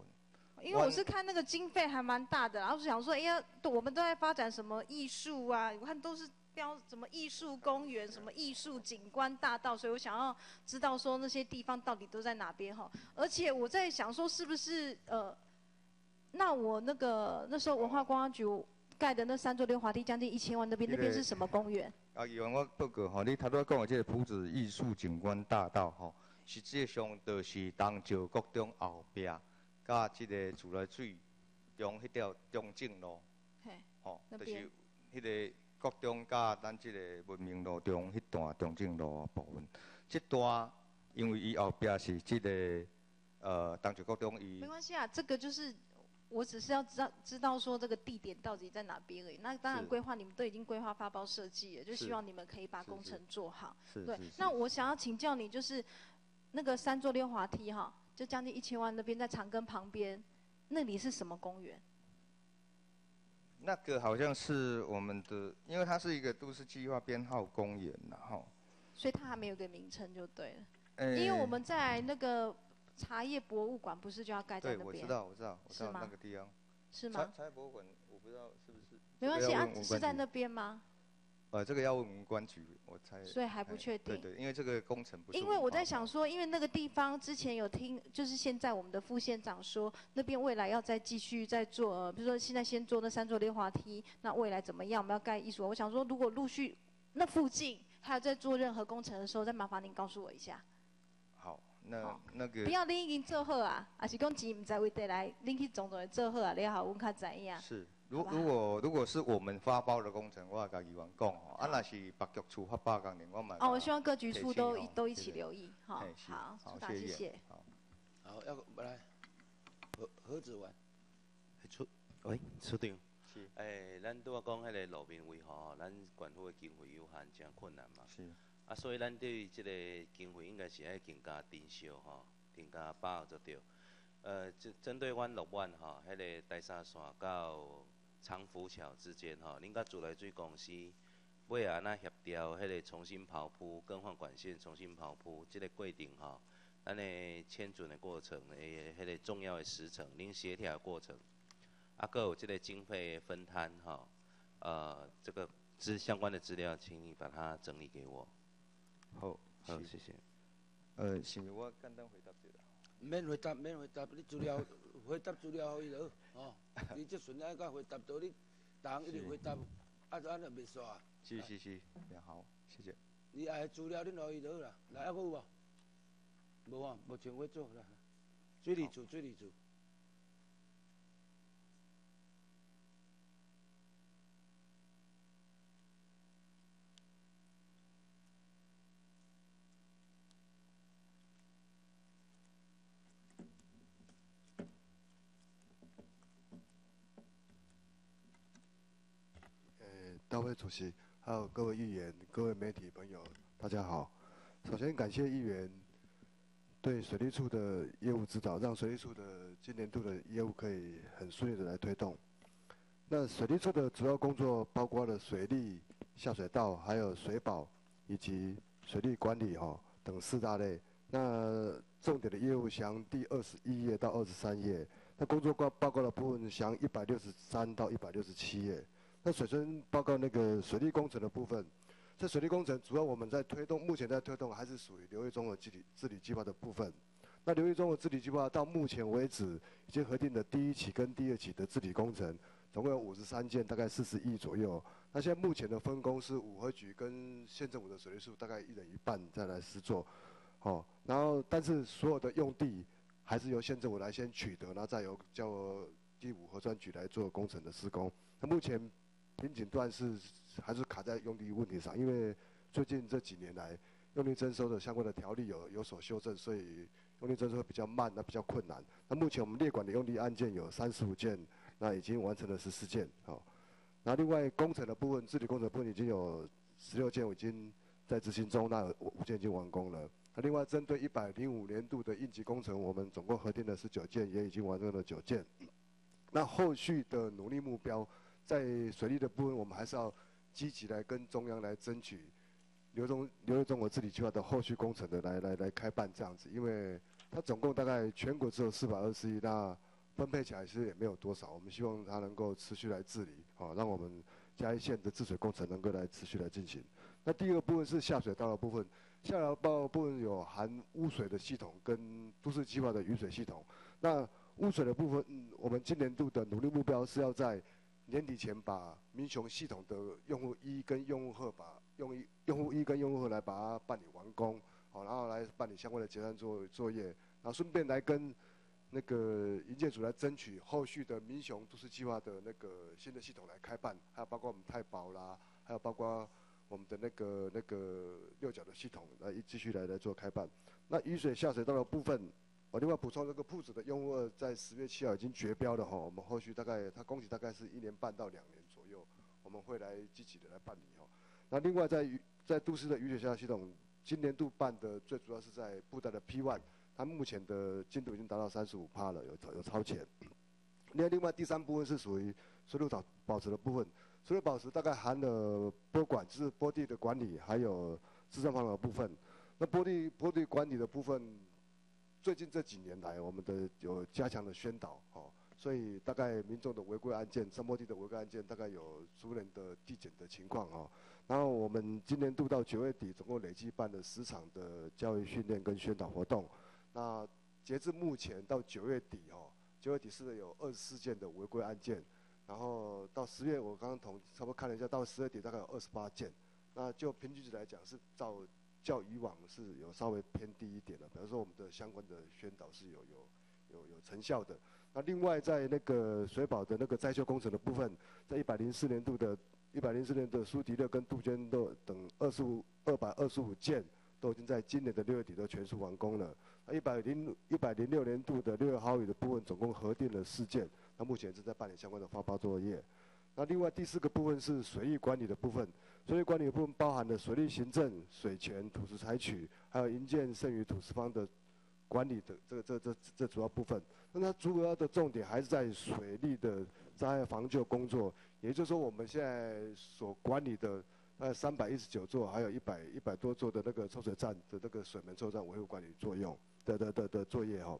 因为我是看那个经费还蛮大的，然后是想说，哎呀，我们都在发展什么艺术啊？我看都是标什么艺术公园、什么艺术景观大道，所以我想要知道说那些地方到底都在哪边哈。而且我在想说，是不是呃？那我那个那时候文化观光局盖的那三座溜滑梯将近一千万，那边那边是什么公园？啊，议员我报告吼，你头拄讲的这个埔子艺术景观大道吼，实际上就是东石国中后壁，甲这个自来水中迄条中正路，吼，就是迄个国中甲咱这个文明路中迄段中正路部分，这段因为伊后壁是这个呃东石国中伊。没关系啊，这个就是。我只是要知道知道说这个地点到底在哪边而已。那当然规划你们都已经规划发包设计了，就希望你们可以把工程做好。对。那我想要请教你，就是那个三座溜滑梯哈，就将近一千万那边在长庚旁边，那里是什么公园？那个好像是我们的，因为它是一个都市计划编号公园然后，所以它还没有个名称就对了。因为我们在那个茶叶博物馆不是就要盖在那边？对，我知道，我知道，我知道那个地方。是吗？茶叶博物馆，我不知道是不是。没关系啊，是在那边吗？呃，这个要问我们公安局，我猜。所以还不确定。对对，因为这个工程不是。因为我在想说，因为那个地方之前有听，就是现在我们的副县长说，那边未来要再继续再做，比如说现在先做那三座溜滑梯，那未来怎么样？我们要盖艺术。我想说，如果陆续那附近还有在做任何工程的时候，再麻烦您告诉我一下。好，那那个。不要你已经做好啊，还是讲钱唔知为地来，恁去总总的做好啊，你好，阮较知影。是。如如果如果是我们发包的工程，我甲议员讲哦，啊那是北局处发包工程，我们哦，我希望各局处都都一起留意，好，好，谢谢。好，要来何何子文，出，喂，处长，是，诶，咱拄啊讲迄个路面维护，咱管府的经费有限，真困难嘛。是。啊，所以咱对这个经费应该是爱更加珍惜吼，更加把握着着。呃，针针对阮六万吼，迄个大沙线到。长福桥之间吼，恁甲自来水公司尾安那协调，迄个重新跑铺、更换管线、重新跑铺，即个过程吼，咱的签准的过程，诶，迄个重要的时程，恁协调的过程，啊，搁有即个经费分摊吼，呃，这个资相关的资料，请你把它整理给我。好，好，谢谢。呃，是我简单回答一下。免回答，免回答，你资料 回答资料可以了，哦。你即顺来甲回答到你，当一直回答，啊，安尼袂煞。是是是，好，谢谢。你爱资料恁可以了啦，来还有无？无啊，目前为止啦。水利处，水利处。主席，还有各位议员、各位媒体朋友，大家好。首先感谢议员对水利处的业务指导，让水利处的今年度的业务可以很顺利的来推动。那水利处的主要工作包括了水利、下水道、还有水保以及水利管理哈等四大类。那重点的业务详第二十一页到二十三页，那工作报报告的部分详一百六十三到一百六十七页。那水深报告那个水利工程的部分，这水利工程主要我们在推动，目前在推动还是属于流域综合治理治理计划的部分。那流域综合治理计划到目前为止已经核定的第一期跟第二期的治理工程，总共有五十三件，大概四十亿左右。那现在目前的分工是五合局跟县政府的水利处大概一人一半再来施作，哦，然后但是所有的用地还是由县政府来先取得，然后再由叫第五核专局来做工程的施工。那目前。瓶颈段是还是卡在用地问题上，因为最近这几年来用地征收的相关的条例有有所修正，所以用地征收比较慢，那比较困难。那目前我们列管的用地案件有三十五件，那已经完成了十四件，好。那另外工程的部分，治理工程部分已经有十六件，已经在执行中，那五件已经完工了。那另外针对一百零五年度的应急工程，我们总共核定的十九件，也已经完成了九件。那后续的努力目标。在水利的部分，我们还是要积极来跟中央来争取流中流入中国治理计划的后续工程的来来来开办这样子，因为它总共大概全国只有四百二十亿，那分配起来其实也没有多少。我们希望它能够持续来治理，好，让我们嘉义县的治水工程能够来持续来进行。那第二个部分是下水道的部分，下水道部分有含污水的系统跟都市计划的雨水系统。那污水的部分，我们今年度的努力目标是要在年底前把民雄系统的用户一跟用户二把用用户一跟用户二来把它办理完工，好，然后来办理相关的结算作作业，然后顺便来跟那个营建组来争取后续的民雄都市计划的那个新的系统来开办，还有包括我们太保啦，还有包括我们的那个那个六角的系统来继续来来做开办。那雨水下水道的部分。我另外补充，这个铺子的用户二在十月七号已经绝标了哈，我们后续大概它工期大概是一年半到两年左右，我们会来积极的来办理哈。那另外在在都市的雨水下系统，今年度办的最主要是在布袋的 P one，它目前的进度已经达到三十五趴了，有有超前。另 外另外第三部分是属于水土保保持的部分。水土保持大概含了波管，就是波地的管理，还有自然防的部分。那波地波地管理的部分，最近这几年来，我们的有加强的宣导，哦，所以大概民众的违规案件，山坡地的违规案件，大概有逐年的递减的情况，哦。然后我们今年度到九月底，总共累计办了十场的教育训练跟宣导活动。那截至目前到九月底，哦，九月底是有二十四件的违规案件。然后到十月，我刚刚同差不多看了一下，到十月底大概有二十八件。那就平均值来讲，是照较以往是有稍微偏低一点的。比方说我们的相关的宣导是有有有有成效的。那另外在那个水保的那个灾修工程的部分，在一百零四年度的一百零四年的苏迪勒跟杜鹃都等二十五二百二十五件，都已经在今年的六月底都全数完工了。那一百零一百零六年度的六月豪雨的部分，总共核定了四件。那目前正在办理相关的发包作业。那另外第四个部分是水利管理的部分，水利管理部分包含了水利行政、水权、土石采取，还有营建剩余土石方的管理的这个这这这主要部分。那它主要的重点还是在水利的灾害防救工作，也就是说我们现在所管理的呃三百一十九座，还有一百一百多座的那个抽水站的那个水门抽站维护管理作用的的的的作业哈。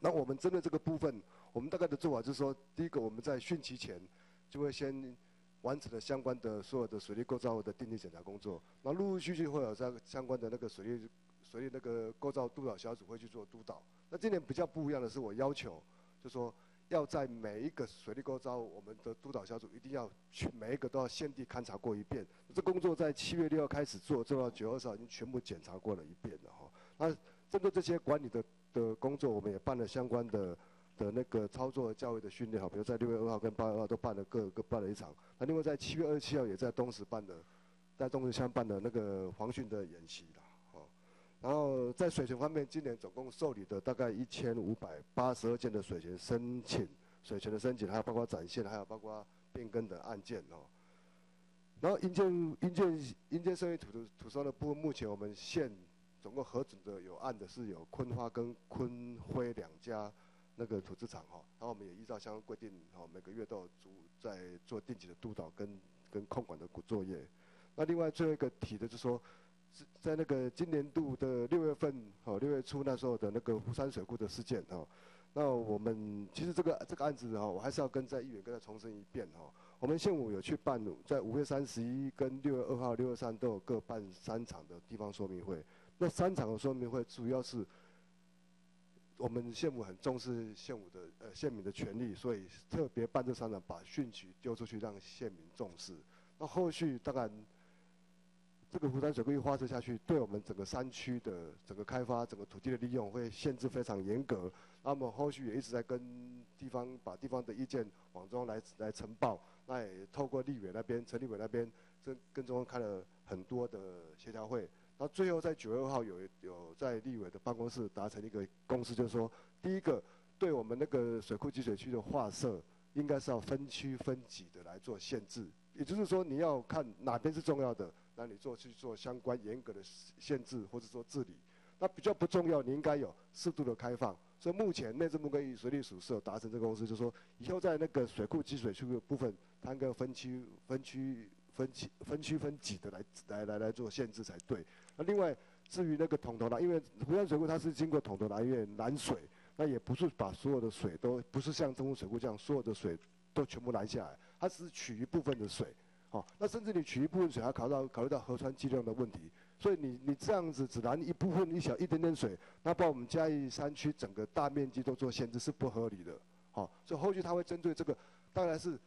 那我们针对这个部分。我们大概的做法就是说，第一个我们在汛期前就会先完成了相关的所有的水利构造的定期检查工作，那陆陆续续会有相相关的那个水利水利那个构造督导小组会去做督导。那今年比较不一样的是，我要求就说要在每一个水利构造，我们的督导小组一定要去每一个都要现地勘察过一遍。这工作在七月六号开始做，做到九月二十号已经全部检查过了一遍了哈。那针对这些管理的的工作，我们也办了相关的。的那个操作和教育的训练哈，比如在六月二号跟八月二号都办了各各办了一场，那另外在七月二十七号也在东石办的，在东石乡办的那个防汛的演习啦，哦，然后在水权方面，今年总共受理的大概一千五百八十二件的水权申请，水权的申请还有包括展现，还有包括变更的案件哦，然后因建因建因建生育土土土收的部分，目前我们县总共核准的有案的是有坤花跟坤辉两家。那个土资厂哈，然后我们也依照相关规定哈，每个月都有组在做定期的督导跟跟控管的作业。那另外最后一个提的就是说，在那个今年度的六月份哈，六月初那时候的那个湖山水库的事件哈，那我们其实这个这个案子哈，我还是要跟在议员跟他重申一遍哈。我们县务有去办，在五月三十一跟六月二号、六月三都有各办三场的地方说明会。那三场的说明会主要是。我们县府很重视县府的呃县民的权利，所以特别办这三场，把讯息丢出去，让县民重视。那后续当然，这个湖山水库一发射下去，对我们整个山区的整个开发、整个土地的利用会限制非常严格。那么后续也一直在跟地方把地方的意见往中央来来呈报，那也透过立委那边、陈立委那边，跟跟中央开了很多的协调会。那最后在九月二号有有在立委的办公室达成一个共识，就是说，第一个对我们那个水库集水区的划设，应该是要分区分级的来做限制，也就是说你要看哪边是重要的，那你做去做相关严格的限制或者说治理。那比较不重要，你应该有适度的开放。所以目前内政部跟水利署是有达成这个共识，就是说以后在那个水库集水区的部分，它应该分区分区分区分区分级的来来来来做限制才对。另外，至于那个统头呢，因为湖山水库它是经过统头南院拦水，那也不是把所有的水都不是像中湖水库这样，所有的水都全部拦下来，它只是取一部分的水，哦，那甚至你取一部分水，还考虑到考虑到河川计量的问题，所以你你这样子只拦一部分一小一点点水，那把我们嘉义山区整个大面积都做限制是不合理的，好，所以后续他会针对这个，当然是。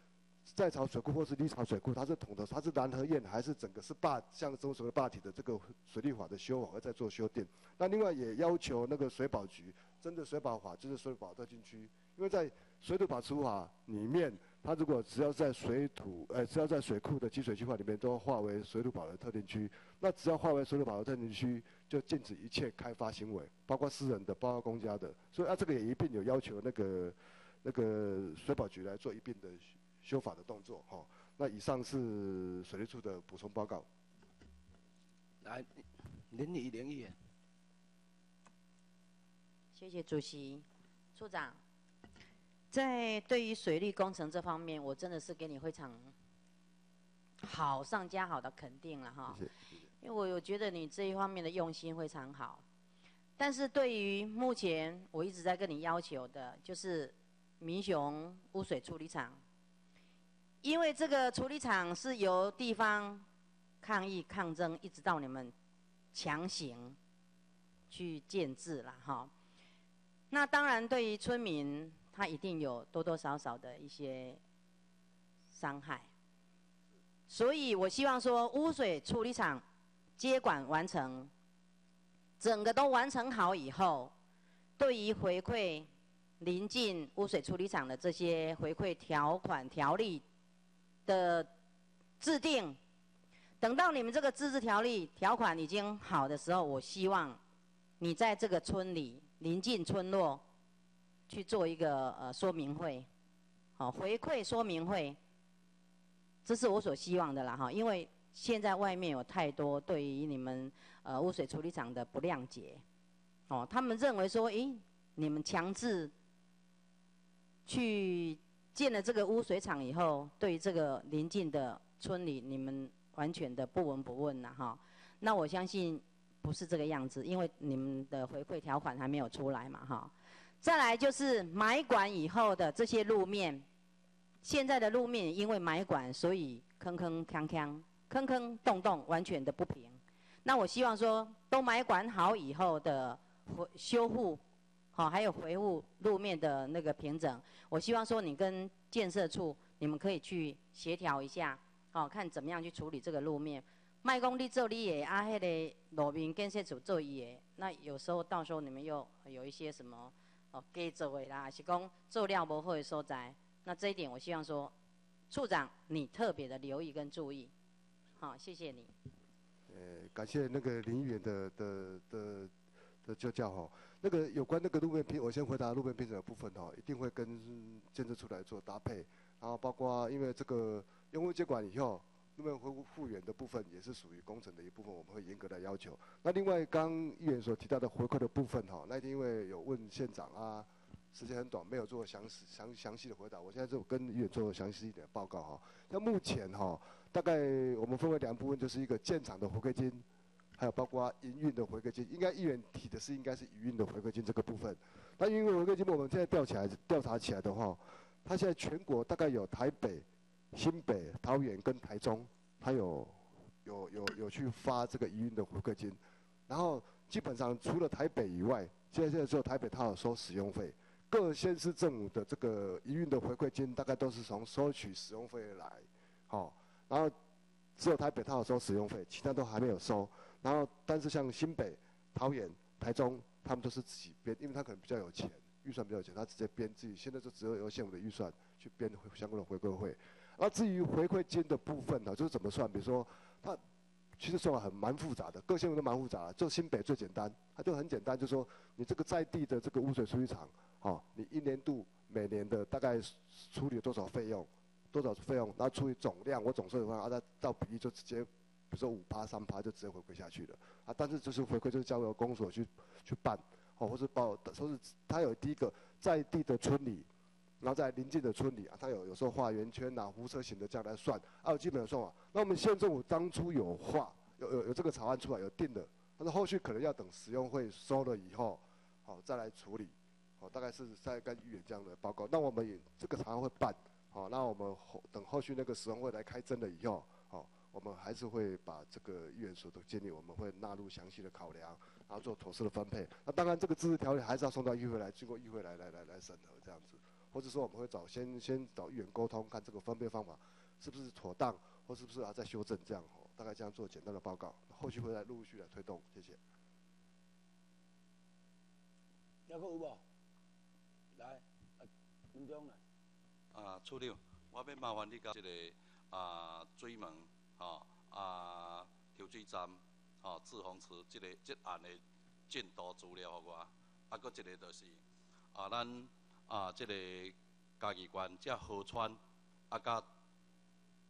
在潮水库或是离潮水库，它是统的，它是南河堰还是整个是坝，像中所谓坝体的这个水利法的修法会在做修订。那另外也要求那个水保局，针对水保法就是水保特定区，因为在水土保持法里面，它如果只要在水土，呃，只要在水库的集水区块里面都划为水土保的特定区，那只要划为水土保的特定区，就禁止一切开发行为，包括私人的，包括公家的。所以啊，这个也一并有要求那个那个水保局来做一并的。修法的动作，哈，那以上是水利处的补充报告。来，林李林议员，谢谢主席，处长。在对于水利工程这方面，我真的是给你非常好上加好的肯定了哈。因为我有觉得你这一方面的用心非常好，但是对于目前我一直在跟你要求的，就是民雄污水处理厂，因为这个处理厂是由地方抗议抗争，一直到你们强行去建制了哈。那当然，对于村民，他一定有多多少少的一些伤害，所以我希望说污水处理厂。接管完成，整个都完成好以后，对于回馈临近污水处理厂的这些回馈条款条例的制定，等到你们这个自治条例条款已经好的时候，我希望你在这个村里临近村落去做一个呃说明会，好回馈说明会，这是我所希望的啦哈，因为。现在外面有太多对于你们呃污水处理厂的不谅解，哦，他们认为说，诶，你们强制去建了这个污水厂以后，对于这个邻近的村里，你们完全的不闻不问了哈。那我相信不是这个样子，因为你们的回馈条款还没有出来嘛哈。再来就是买管以后的这些路面，现在的路面因为买管，所以坑坑锵锵。坑坑洞洞完全的不平，那我希望说，都埋管好以后的修复，好还有维护路面的那个平整，我希望说你跟建设处你们可以去协调一下，好看怎么样去处理这个路面。卖工地做你的，啊，迄个路面建设处做伊的，那有时候到时候你们又有一些什么哦给做的啦，是讲做料不好的所在，那这一点我希望说，处长你特别的留意跟注意。好，谢谢你。呃，感谢那个林议员的的的的就教哈。那个有关那个路面平，我先回答路面平整的部分哈，一定会跟建设处来做搭配。然后包括因为这个用户接管以后，路面恢复复原的部分也是属于工程的一部分，我们会严格的要求。那另外刚议员所提到的回馈的部分哈，那天因为有问县长啊，时间很短，没有做详细详详细的回答。我现在就跟议员做详细一点报告哈。那目前哈。大概我们分为两部分，就是一个建厂的回馈金，还有包括营运的回馈金。应该议员提的是应该是营运的回馈金这个部分。那营运回馈金我们现在调起来调查起来的话，它现在全国大概有台北、新北、桃园跟台中，它有有有有去发这个营运的回馈金。然后基本上除了台北以外，现在现在只有台北它有收使用费。各县市政府的这个营运的回馈金，大概都是从收取使用费来，好。然后只有台北他有收使用费，其他都还没有收。然后但是像新北、桃园、台中，他们都是自己编，因为他可能比较有钱，预算比较有钱，他直接编自己。现在就只有由县府的预算去编相关的回馈费。而至于回馈金的部分呢，就是怎么算？比如说，他其实算法很蛮复杂的，各县府都蛮复杂。就新北最简单，它就很简单，就说你这个在地的这个污水处理厂，哦，你一年度每年的大概处理多少费用？多少费用，然后除以总量，我总收的话，啊，那到比例就直接，比如说五趴、三趴就直接回馈下去了，啊，但是就是回馈就是交由公所去去办，哦，或是报，说是他有第一个在地的村里，然后在邻近的村里啊，他有有时候画圆圈呐、辐射型的这样来算，啊，有基本的算法。那我们县政府当初有画，有有有这个草案出来有定的，但是后续可能要等使用会收了以后，好再来处理，好，大概是在跟议员这样的报告。那我们也这个草案会办。好，那我们后等后续那个时候会来开征了以后，我们还是会把这个议员所的建议，我们会纳入详细的考量，然后做妥适的分配。那当然，这个自治条例还是要送到议会来，经过议会来来来来审核这样子，或者说我们会找先先找议员沟通，看这个分配方法是不是妥当，或是不是要再修正这样，哦，大概这样做简单的报告，后续会来陆续来推动，谢谢。要个有无？来，林中来。啊，处长，我要麻烦你甲这个啊水门，吼啊抽水站，吼自洪池即个即案的进度资料互我。啊，搁一个就是啊，咱啊即个嘉义县遮河川啊，甲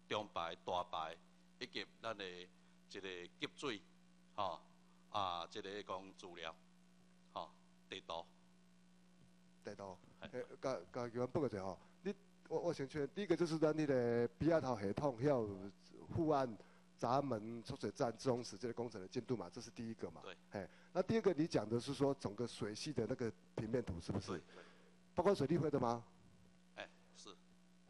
中排、大排以及咱的即个积水，吼啊，即个讲资料，吼地图。地图，诶，甲甲议员报告者吼，你我我先确，第一个就是咱迄个比亚头系统，还有护岸、闸门、抽水站、自动池这些工程的进度嘛，这是第一个嘛。对。哎，那第二个你讲的是说整个水系的那个平面图是不是？对。包括水利会的吗？哎，是。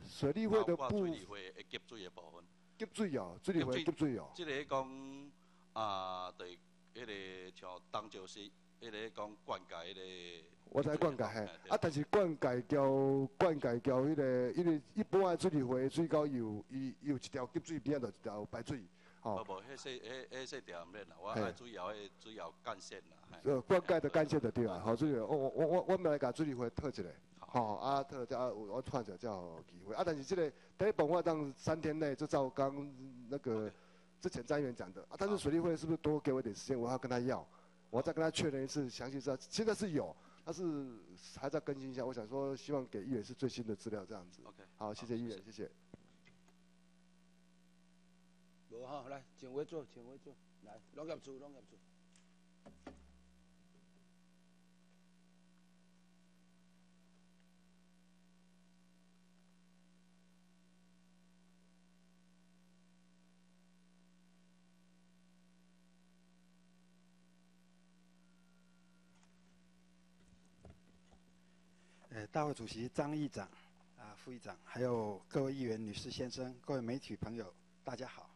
水利会的部。水利会会接水的部分。接水哦，水利会接水哦。即个讲啊，对，迄个像东石市，迄个讲灌溉迄个。我知灌溉嘿，啊，但是灌溉交、灌溉交迄个，因为一般的水利会水沟有，伊有一条急水边，就一条排水，哦。无无，迄说迄迄说条免啦，我爱主要迄主要干线啦。呃，灌溉的干线就对啊，好，所以，我我我我我们来甲水利会特一个，吼，啊，特叫我创一个叫机会，啊，但是这个第一步我当三天内就照刚那个之前张议员讲的，啊，但是水利会是不是多给我一点时间，我要跟他要，我再跟他确认一次详细知道，现在是有。但是还在更新一下，我想说，希望给议员是最新的资料这样子。OK，好，谢谢议员，谢谢。无哈，来，请位坐，请位坐，来，农业处，农业处。大会主席张议长，啊，副议长，还有各位议员、女士、先生，各位媒体朋友，大家好。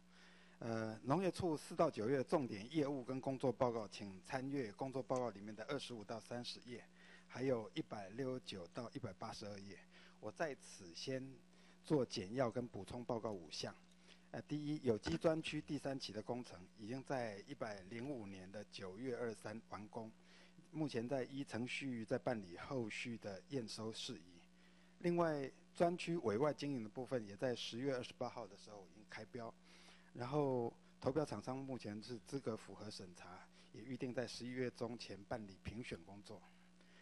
呃，农业处四到九月重点业务跟工作报告，请参阅工作报告里面的二十五到三十页，还有一百六十九到一百八十二页。我在此先做简要跟补充报告五项。呃，第一，有机专区第三期的工程已经在一百零五年的九月二三完工。目前在依程序在办理后续的验收事宜。另外，专区委外经营的部分也在十月二十八号的时候已经开标，然后投标厂商目前是资格符合审查，也预定在十一月中前办理评选工作。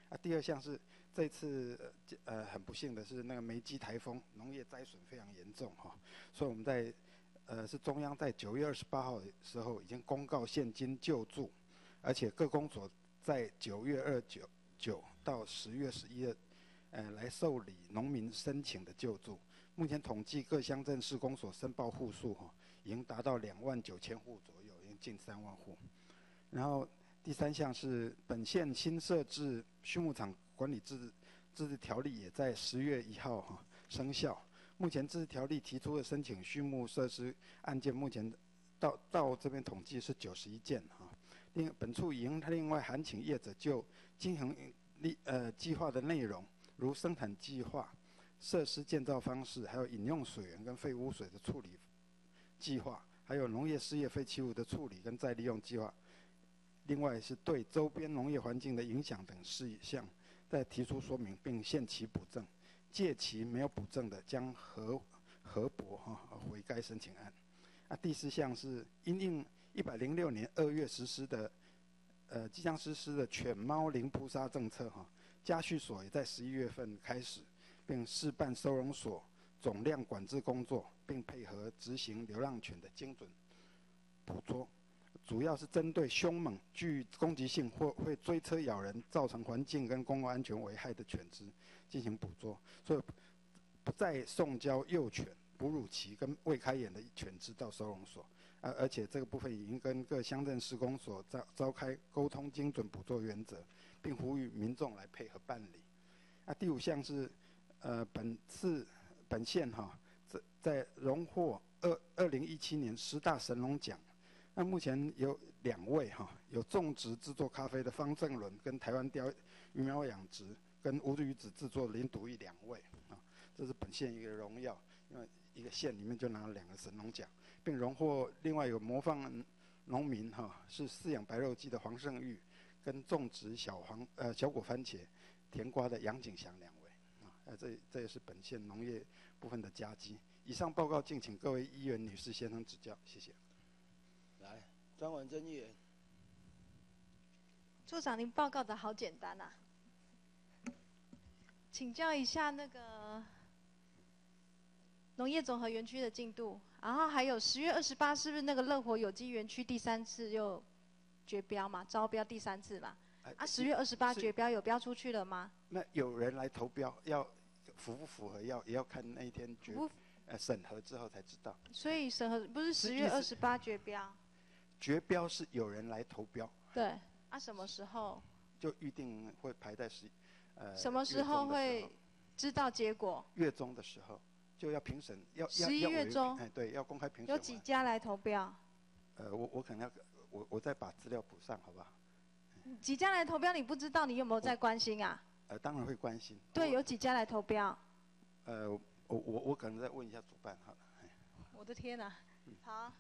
啊，第二项是这次呃很不幸的是那个梅基台风，农业灾损非常严重哈，所以我们在呃是中央在九月二十八号的时候已经公告现金救助，而且各公所。在九月二九九到十月十一日，呃，来受理农民申请的救助。目前统计各乡镇市公所申报户数哈，已经达到两万九千户左右，已经近三万户。然后第三项是本县新设置畜牧场管理制制条例，也在十月一号哈生效。目前自治条例提出的申请畜牧设施案件，目前到到这边统计是九十一件哈。另本处已经另外函请业者就经营立呃计划的内容，如生产计划、设施建造方式，还有饮用水源跟废污水的处理计划，还有农业事业废弃物的处理跟再利用计划。另外是对周边农业环境的影响等事项，再提出说明并限期补正，届期没有补正的将核核驳哈回该申请案。啊，第四项是因应。一百零六年二月实施的，呃，即将实施的犬猫零扑杀政策哈，家畜所也在十一月份开始，并试办收容所总量管制工作，并配合执行流浪犬的精准捕捉，主要是针对凶猛、具攻击性或会追车咬人、造成环境跟公共安全危害的犬只进行捕捉，所以不再送交幼犬、哺乳期跟未开眼的犬只到收容所。而而且这个部分已经跟各乡镇施工所召召开沟通精准捕捉原则，并呼吁民众来配合办理。啊，第五项是，呃，本次本县哈在在荣获二二零一七年十大神龙奖。那目前有两位哈，有种植制作咖啡的方正伦，跟台湾雕鱼苗养殖跟乌鱼子制作林独义两位啊，这是本县一个荣耀，因为一个县里面就拿了两个神农奖。并荣获另外有模范农民哈，是饲养白肉鸡的黄胜玉，跟种植小黄呃小果番茄、甜瓜的杨景祥两位啊，呃这这也是本县农业部分的佳绩。以上报告敬请各位议员女士先生指教，谢谢。来，张婉珍议员，处长您报告的好简单呐，请教一下那个农业综合园区的进度。然后还有十月二十八，是不是那个乐活有机园区第三次又绝标嘛？招标第三次嘛？啊，十月二十八绝标有标出去了吗？那有人来投标，要符不符合，要也要看那一天决呃审核之后才知道。所以审核不是十月二十八绝标，绝标是有人来投标，对，啊，什么时候？就预定会排在十呃什么时候会知道结果？月中的时候就要评审，要要11要委月中哎对，要公开评审有。几家来投标？呃，我我可能要我我再把资料补上，好不好？几家来投标？你不知道，你有没有在关心啊？呃，当然会关心。对，有几家来投标？呃，我我我可能再问一下主办好了。我的天哪！嗯好，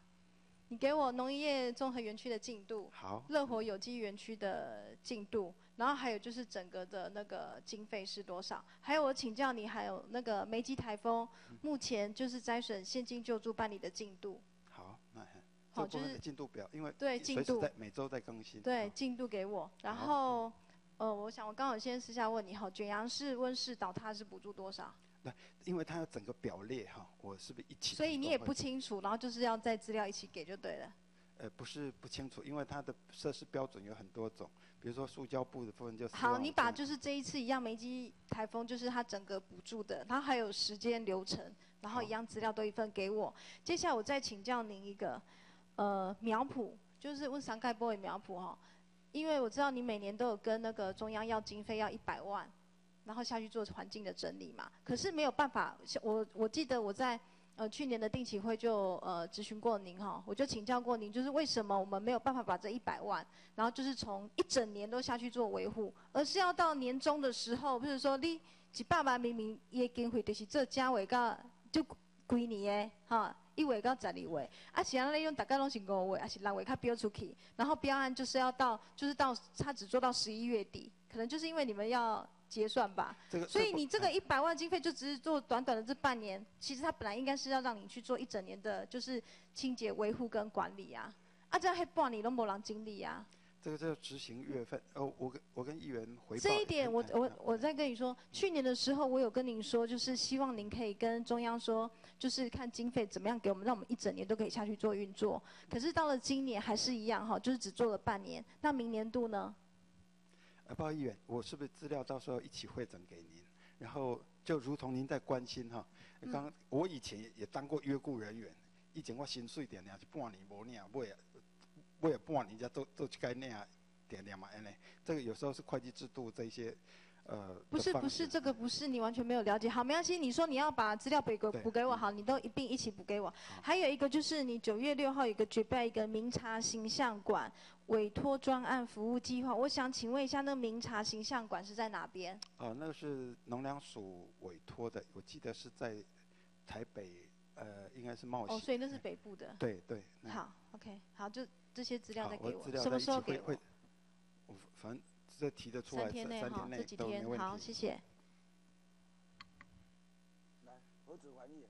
你给我农业综合园区的进度，好乐活有机园区的进度，然后还有就是整个的那个经费是多少？还有我请教你，还有那个梅基台风，嗯目前就是灾损现金救助办理的进度，好，那好就是进度表，因为对进度在每周在更新。对，进度给我。然后，呃，我想我刚好先私下问你哈，卷阳市温室倒塌是补助多少？那因为它有整个表列哈，我是不是一起？所以你也不。清楚，然后就是要在资料一起给就对了。呃，不是不清楚，因为它的设施标准有很多种，比如说塑胶布的部分就。好，你把就是这一次一样梅基台风，就是它整个补助的，它还有时间流程，然后一样资料都一份给我。接下来我再请教您一个，呃，苗圃，就是问上盖波的苗圃哈，因为我知道你每年都有跟那个中央要经费要一百万，然后下去做环境的整理嘛，可是没有办法，像我我记得我在。呃，去年的定期会就呃咨询过您哈，我就请教过您，就是为什么我们没有办法把这一百万，然后就是从一整年都下去做维护，而是要到年终的时候，比如说你一百万明明也经费就是这家尾到就规年诶哈，一月到十二委，啊是安尼用大概拢是五月，还是六位他标出去，然后标案就是要到就是到他只做到十一月底，可能就是因为你们要结算吧。这个所以你这个一百万经费就只是做短短的这半年，其实它本来应该是要让你去做一整年的，就是清洁维护跟管理啊。啊，这样黑半年都没人经历啊。这个叫执行月份。哦，我跟我跟议员回报。这一点我哎我我再跟你说，去年的时候我有跟您说，就是希望您可以跟中央说，就是看经费怎么样给我们，让我们一整年都可以下去做运作。可是到了今年还是一样哈，就是只做了半年。那明年度呢？呃，报议员，我是不是资料到时候一起汇整给您？然后就如同您在关心哈，嗯刚、我以前也也当过约雇人员，以前我薪水点点是半年无领，尾尾了半年才做做一该领点点嘛安尼，这个有时候是会计制度这一些呃不是不是这个不是你完全没有了解。好，没关系，你说你要把资料补给补给我，好，你都一并一起补给我。还有一个就是你九月六号有一个举办一个明察形象馆委托专案服务计划，我想请问一下，那个明察形象馆是在哪边？哦，那个是农粮署委托的，我记得是在台北，呃，应该是茂哦，所以那是北部的。对对。那好，OK，好，就这些资料再给资料什么时候给我？我反正这提得出来，三天内哈，这几天好，都没问题。谢谢。来，何止还你。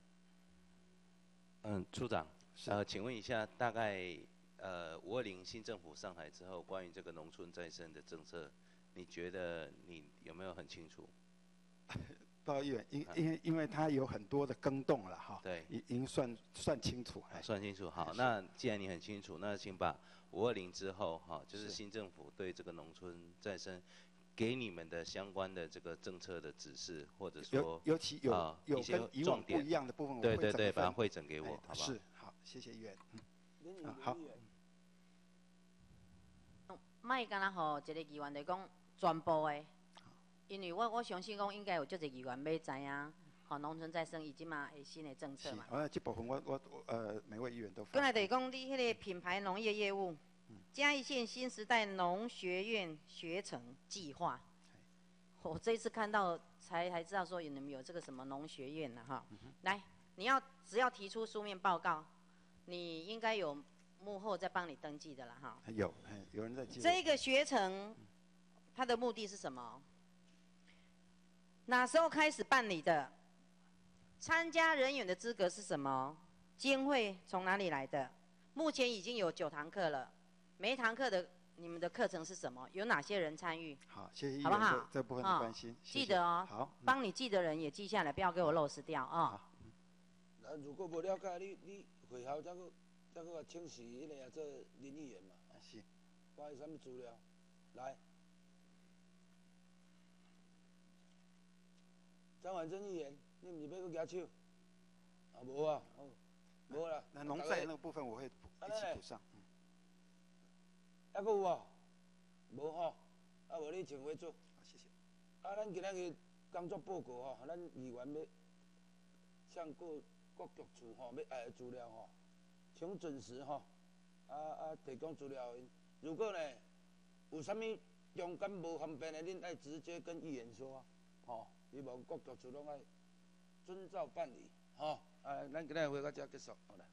嗯，处长，呃，请问一下，大概呃五二零新政府上台之后，关于这个农村再生的政策，你觉得你有没有很清楚？报议员，因因为因为它有很多的更动了哈，对，已已经算算清楚，哎算清楚。好，那既然你很清楚，那请把五二零之后哈，就是是新政府对这个农村再生给你们的相关的这个政策的指示，或者尤说尤其有啊有一些跟以往重点不一样的部分对对对，把它汇整给我哎，好不好？是，好，谢谢议员。嗯啊好，卖干那吼一个议员来讲全部的，因为我我相信讲应该有足侪议员要知影，吼农村再生以及嘛的新的政策嘛。啊，这部分我我我呃每位议员都过来就是讲你迄个品牌农业业务，嘉义县新时代农学院学程计划。我这一次看到才才知道说你们有这个什么农学院了哈。来，你要只要提出书面报告，你应该有幕后在帮你登记的了哈。有，哎有人在记。这个学程，它的目的是什么？哪时候开始办理的？参加人员的资格是什么？经费从哪里来的？目前已经有九堂课了，每一堂课的你们的课程是什么？有哪些人参与？好，谢谢，好不好？这部分的关心，记得哦。好，帮你记的人也记下来，不要给我漏失掉啊。那、如果不了解，你你回校再去再去请示一下做林议员嘛？啊，是。于什么资料？来，张婉珍议员，你唔是要去举手？啊，无啊，哦，无啦。那农债那个部分我会一起补上。还佫有无？无吼，啊无你请回做。谢谢。啊，咱今仔日工作报告吼，咱议员要向各各局处吼要爱的资料吼，请准时吼，啊啊提供资料。如果呢有啥物中间无方便的，恁爱直接跟议员说，吼，希望各局处拢爱遵照办理，吼。啊，咱今日会到遮结束，好了。